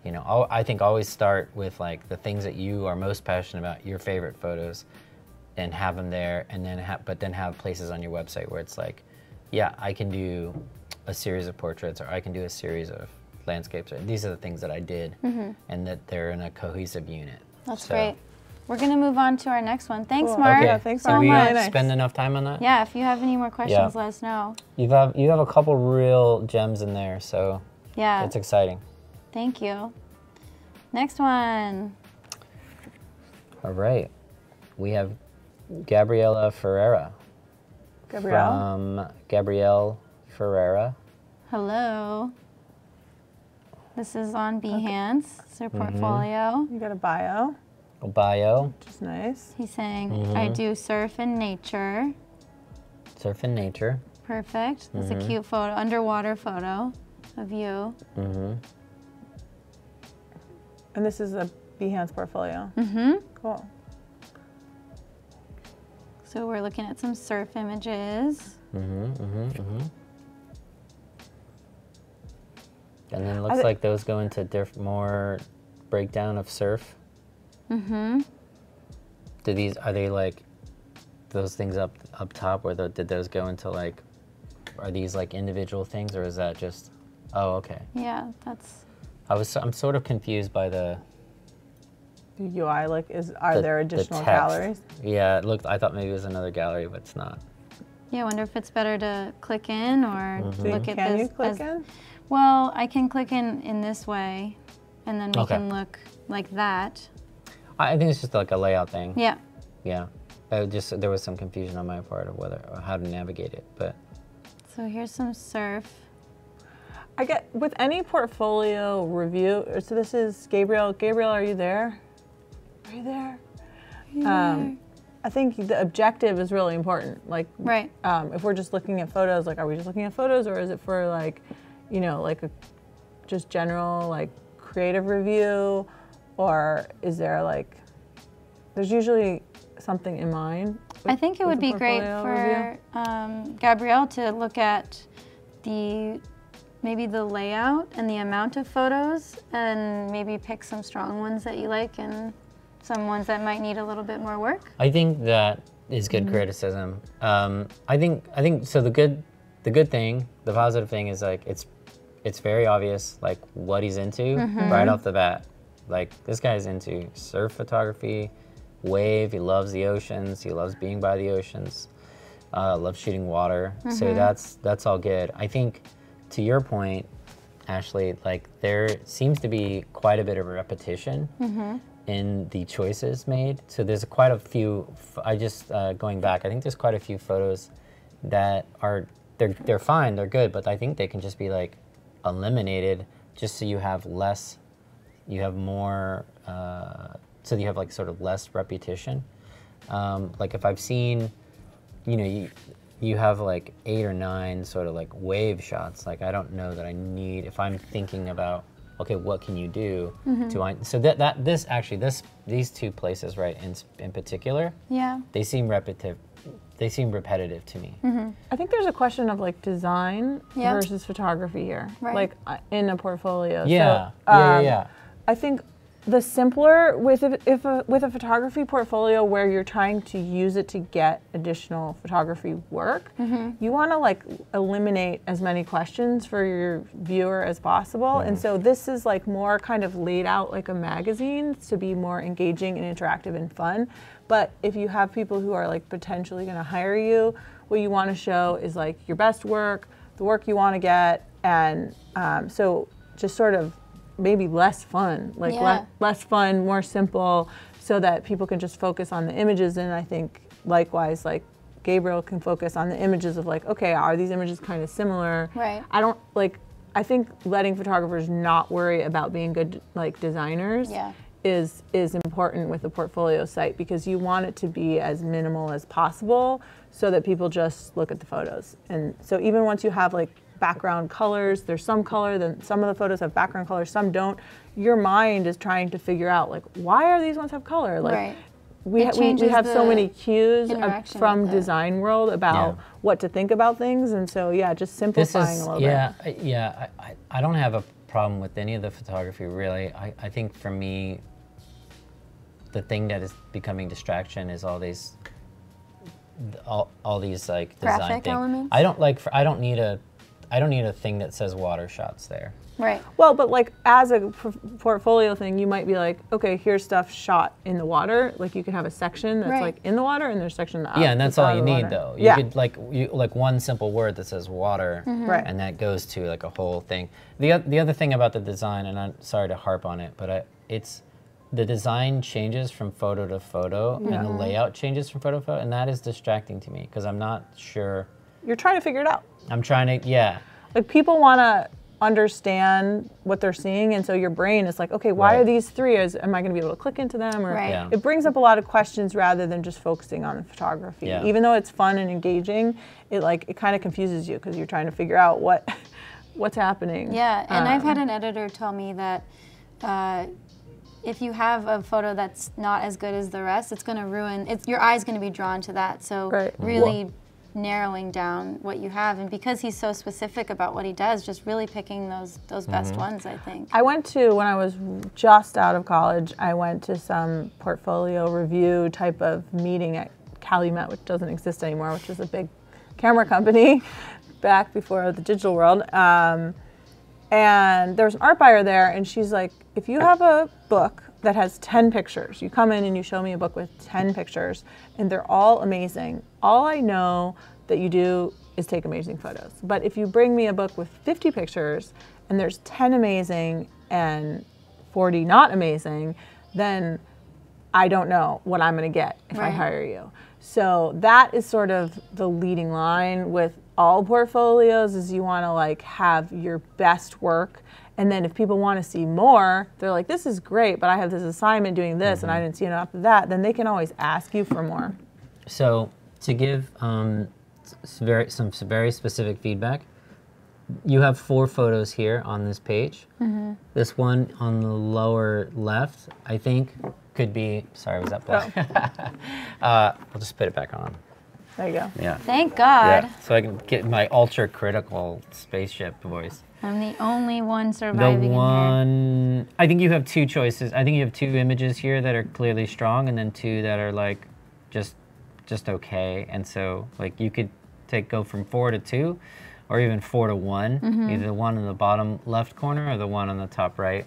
you know, I think always start with like the things that you are most passionate about, your favorite photos, and have them there, and then ha- but then have places on your website where it's like, yeah, I can do a series of portraits, or I can do a series of landscapes. Or these are the things that I did, mm-hmm. and that they're in a cohesive unit. That's So- great. We're gonna move on to our next one. Thanks, Cool. Mark. Okay, Yeah, thanks, so Mark. we Really nice. spend enough time on that. Yeah, if you have any more questions, Yeah. let us know. You have you have a couple real gems in there, so Yeah, it's exciting. thank you. Next one. All right, we have Gabriela Ferreira gabrielle from Gabrielle Ferreira. Hello. This is on Behance. It's their mm-hmm. portfolio. you got a bio Bio, which is nice He's saying, I do surf in nature. surf in nature. Perfect. That's a cute photo, underwater photo of you. Mm-hmm. and this is a behance portfolio Mm-hmm. cool So we're looking at some surf images. Mm-hmm. Mm-hmm. Mm-hmm. And then it looks thi- like those go into diff- more breakdown of surf. Mm-hmm. Do these are they like those things up up top, or the, did those go into like? Are these like individual things, or is that just? Oh, okay. Yeah, that's I was I'm sort of confused by the. the ui like is are the- there additional text. galleries Yeah, it looked. I thought maybe it was another gallery, but it's not. yeah. I wonder if it's better to click in or Mm-hmm. look at can this. you click as- in Well, I can click in in this way, and then we Okay. can look like that. I, I think it's just like a layout thing. Yeah. Yeah. I just there was some confusion on my part of whether or how to navigate it, but So here's some surf. I get with any portfolio review. So this is Gabriel. Gabriel, are you there? Are you there? Um, I think the objective is really important. Like, Right. um, if we're just looking at photos, like, are we just looking at photos, or is it for like, you know, like a just general like creative review, or is there like, there's usually something in mind. I think it would be great for um, Gabrielle to look at the maybe the layout and the amount of photos, and maybe pick some strong ones that you like and some ones that might need a little bit more work. I think that is good criticism. Um, I think I think so. The good the good thing, the positive thing is like it's it's very obvious like what he's into right off the bat. Like this guy's into surf photography, wave. He loves the oceans. He loves being by the oceans. Uh, loves shooting water. So that's that's all good. I think to your point, Ashley, like there seems to be quite a bit of repetition in the choices made. So there's quite a few. I just uh, going back. I think there's quite a few photos that are they're they're fine, they're good, but I think they can just be like eliminated, just so you have less, you have more, uh, so you have like sort of less repetition. Um, like if I've seen, you know, you you have like eight or nine sort of like wave shots. Like I don't know that I need if I'm thinking about okay, what can you do to I, so that that this actually this these two places right in in particular Yeah. they seem repetitive they seem repetitive to me. I think there's a question of like design Yeah. versus photography here, Right. like uh, in a portfolio. Yeah, So, yeah, yeah, um, yeah. I think the simpler with a, if a, with a photography portfolio where you're trying to use it to get additional photography work, Mm-hmm. you want to like eliminate as many questions for your viewer as possible. And so this is like more kind of laid out like a magazine to be more engaging and interactive and fun. But if you have people who are like potentially going to hire you, what you want to show is like your best work, the work you want to get, and um, so just sort of maybe less fun, like Yeah. le- less fun, more simple, so that people can just focus on the images. And I think likewise, like Gabriel can focus on the images of like, okay, are these images kind of similar? Right. I don't like. I think letting photographers not worry about being good like designers Yeah. is is important with a portfolio site because you want it to be as minimal as possible so that people just look at the photos. And so even once you have like background colors, there's some color, then some of the photos have background colors, some don't. Your mind is trying to figure out like why are these ones have color? Like Right. we, ha- we, we have so many cues of- from with it. design world about Yeah. what to think about things and so yeah, just This simplifying is a little yeah I- yeah I, I, I don't have a problem with any of the photography really. I, I think for me the thing that is becoming distraction is all these all, all these like design Graphic things. elements? I don't like for, I don't need a I don't need a thing that says water shots there. Right. Well, but like as a p- portfolio thing, you might be like, okay, here's stuff shot in the water. Like you could have a section that's Right. like in the water, and there's a section that yeah, and that's all you need though. You yeah, could like you like one simple word that says water, mm-hmm. Right. and that goes to like a whole thing. The oth- the other thing about the design, and I'm sorry to harp on it, but I, it's the design changes from photo to photo, and the layout changes from photo to photo, and that is distracting to me because I'm not sure. You're trying to figure it out. I'm trying to yeah. Like people want to understand what they're seeing, and so your brain is like, okay, why are these three? Is am I going to be able to click into them? Or Right. Yeah. it brings up a lot of questions rather than just focusing on the photography. Yeah. Even though it's fun and engaging, it like it kind of confuses you because you're trying to figure out what what's happening. Yeah, and I've had Um, an editor tell me that uh, if you have a photo that's not as good as the rest, it's going to ruin. It's your eye's going to be drawn to that. So Right. really narrowing down what you have, and because he's so specific about what he does, just really picking those those best Mm-hmm. ones. I think. I went to when I was just out of college. I went to some portfolio review type of meeting at Calumet, which doesn't exist anymore, which is a big camera company back before the digital world. Um, and there was an art buyer there, and she's like, "If you have a book that has 10 pictures, you come in and you show me a book with 10 pictures, and they're all amazing. All I know that you do is take amazing photos. But if you bring me a book with 50 pictures and there's 10 amazing and 40 not amazing, then I don't know what I'm going to get if I hire you. So that is sort of the leading line with all portfolios is you want to like have your best work and then if people want to see more, they're like this is great, but I have this assignment doing this and mm-hmm. I didn't see enough of that, then they can always ask you for more. So to give um, very some very specific feedback, you have four photos here on this page. This one on the lower left, I think, could be. Sorry, was that black? uh, I'll just put it back on. There you go. Yeah. Thank God, Yeah. So I can get my ultra critical spaceship voice. I'm the only one The surviving in here. one, I think you have two choices. I think you have two images here that are clearly strong, and then two that are like just just okay. And so like you could take go from four to two, or even four to one. Mm-hmm. Either the one in the bottom left corner or the one on the top right.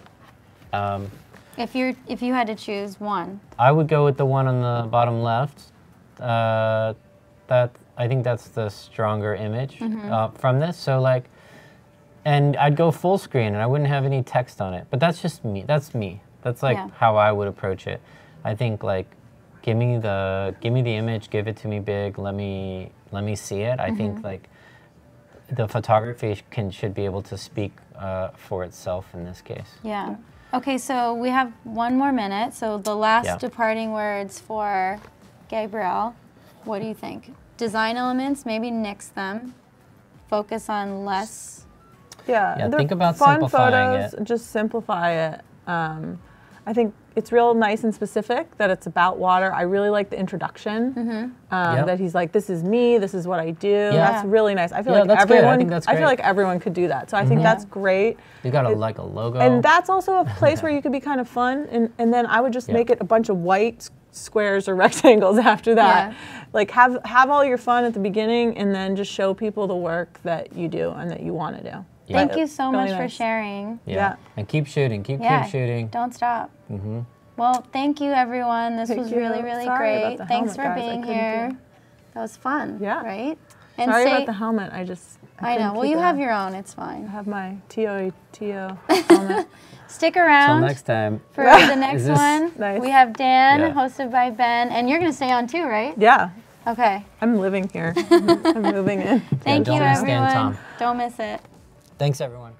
Um, If you're if you had to choose one, I would go with the one on the bottom left. Uh, that I think that's the stronger image Mm-hmm. uh, from this. So like, and I'd go full screen, and I wouldn't have any text on it. But that's just me. That's me. That's like Yeah. how I would approach it. I think like give me the give me the image, give it to me big, let me let me see it. I Mm-hmm. think like the photography can should be able to speak uh, for itself in this case. Yeah. Okay, so we have one more minute. So the last Yeah. departing words for Gabriel. What do you think? Design elements, maybe nix them. Focus on less. Yeah, Yeah, think about fun simplifying photos. Just simplify it. Um, I think it's real nice and specific that it's about water. I really like the introduction. Mm-hmm. Um, Yep. That he's like, "This is me. This is what I do." That's really nice. I feel Yeah, like that's good. I everyone. think that's I feel like everyone could do that. So I think Yeah. that's great. You got a like a logo. And that's also a place where you could be kind of fun. And, and then I would just Yeah. make it a bunch of white squares or rectangles after that. Yeah. Like have have all your fun at the beginning, and then just show people the work that you do and that you want to do. Yeah. Thank you so Really much for sharing. yeah. yeah. And keep shooting. Keep Yeah. keep shooting. Don't stop. hmm Well, thank you, everyone. This Thank was you. really, really Sorry about great. the Thanks for guys. Being here. do That was fun. Yeah. Right? And Sorry say, about the helmet. I just I know. Well, you it have on. your own. It's fine. I have my TO TO helmet. Stick around. Until next time. for the next this- one. Nice. We have Dan, Yeah. hosted by Ben, and you're going to stay on too, right? yeah, Okay. I'm living here. I'm moving in. Thank don't you, everyone. Tom. Don't miss it. Thanks everyone.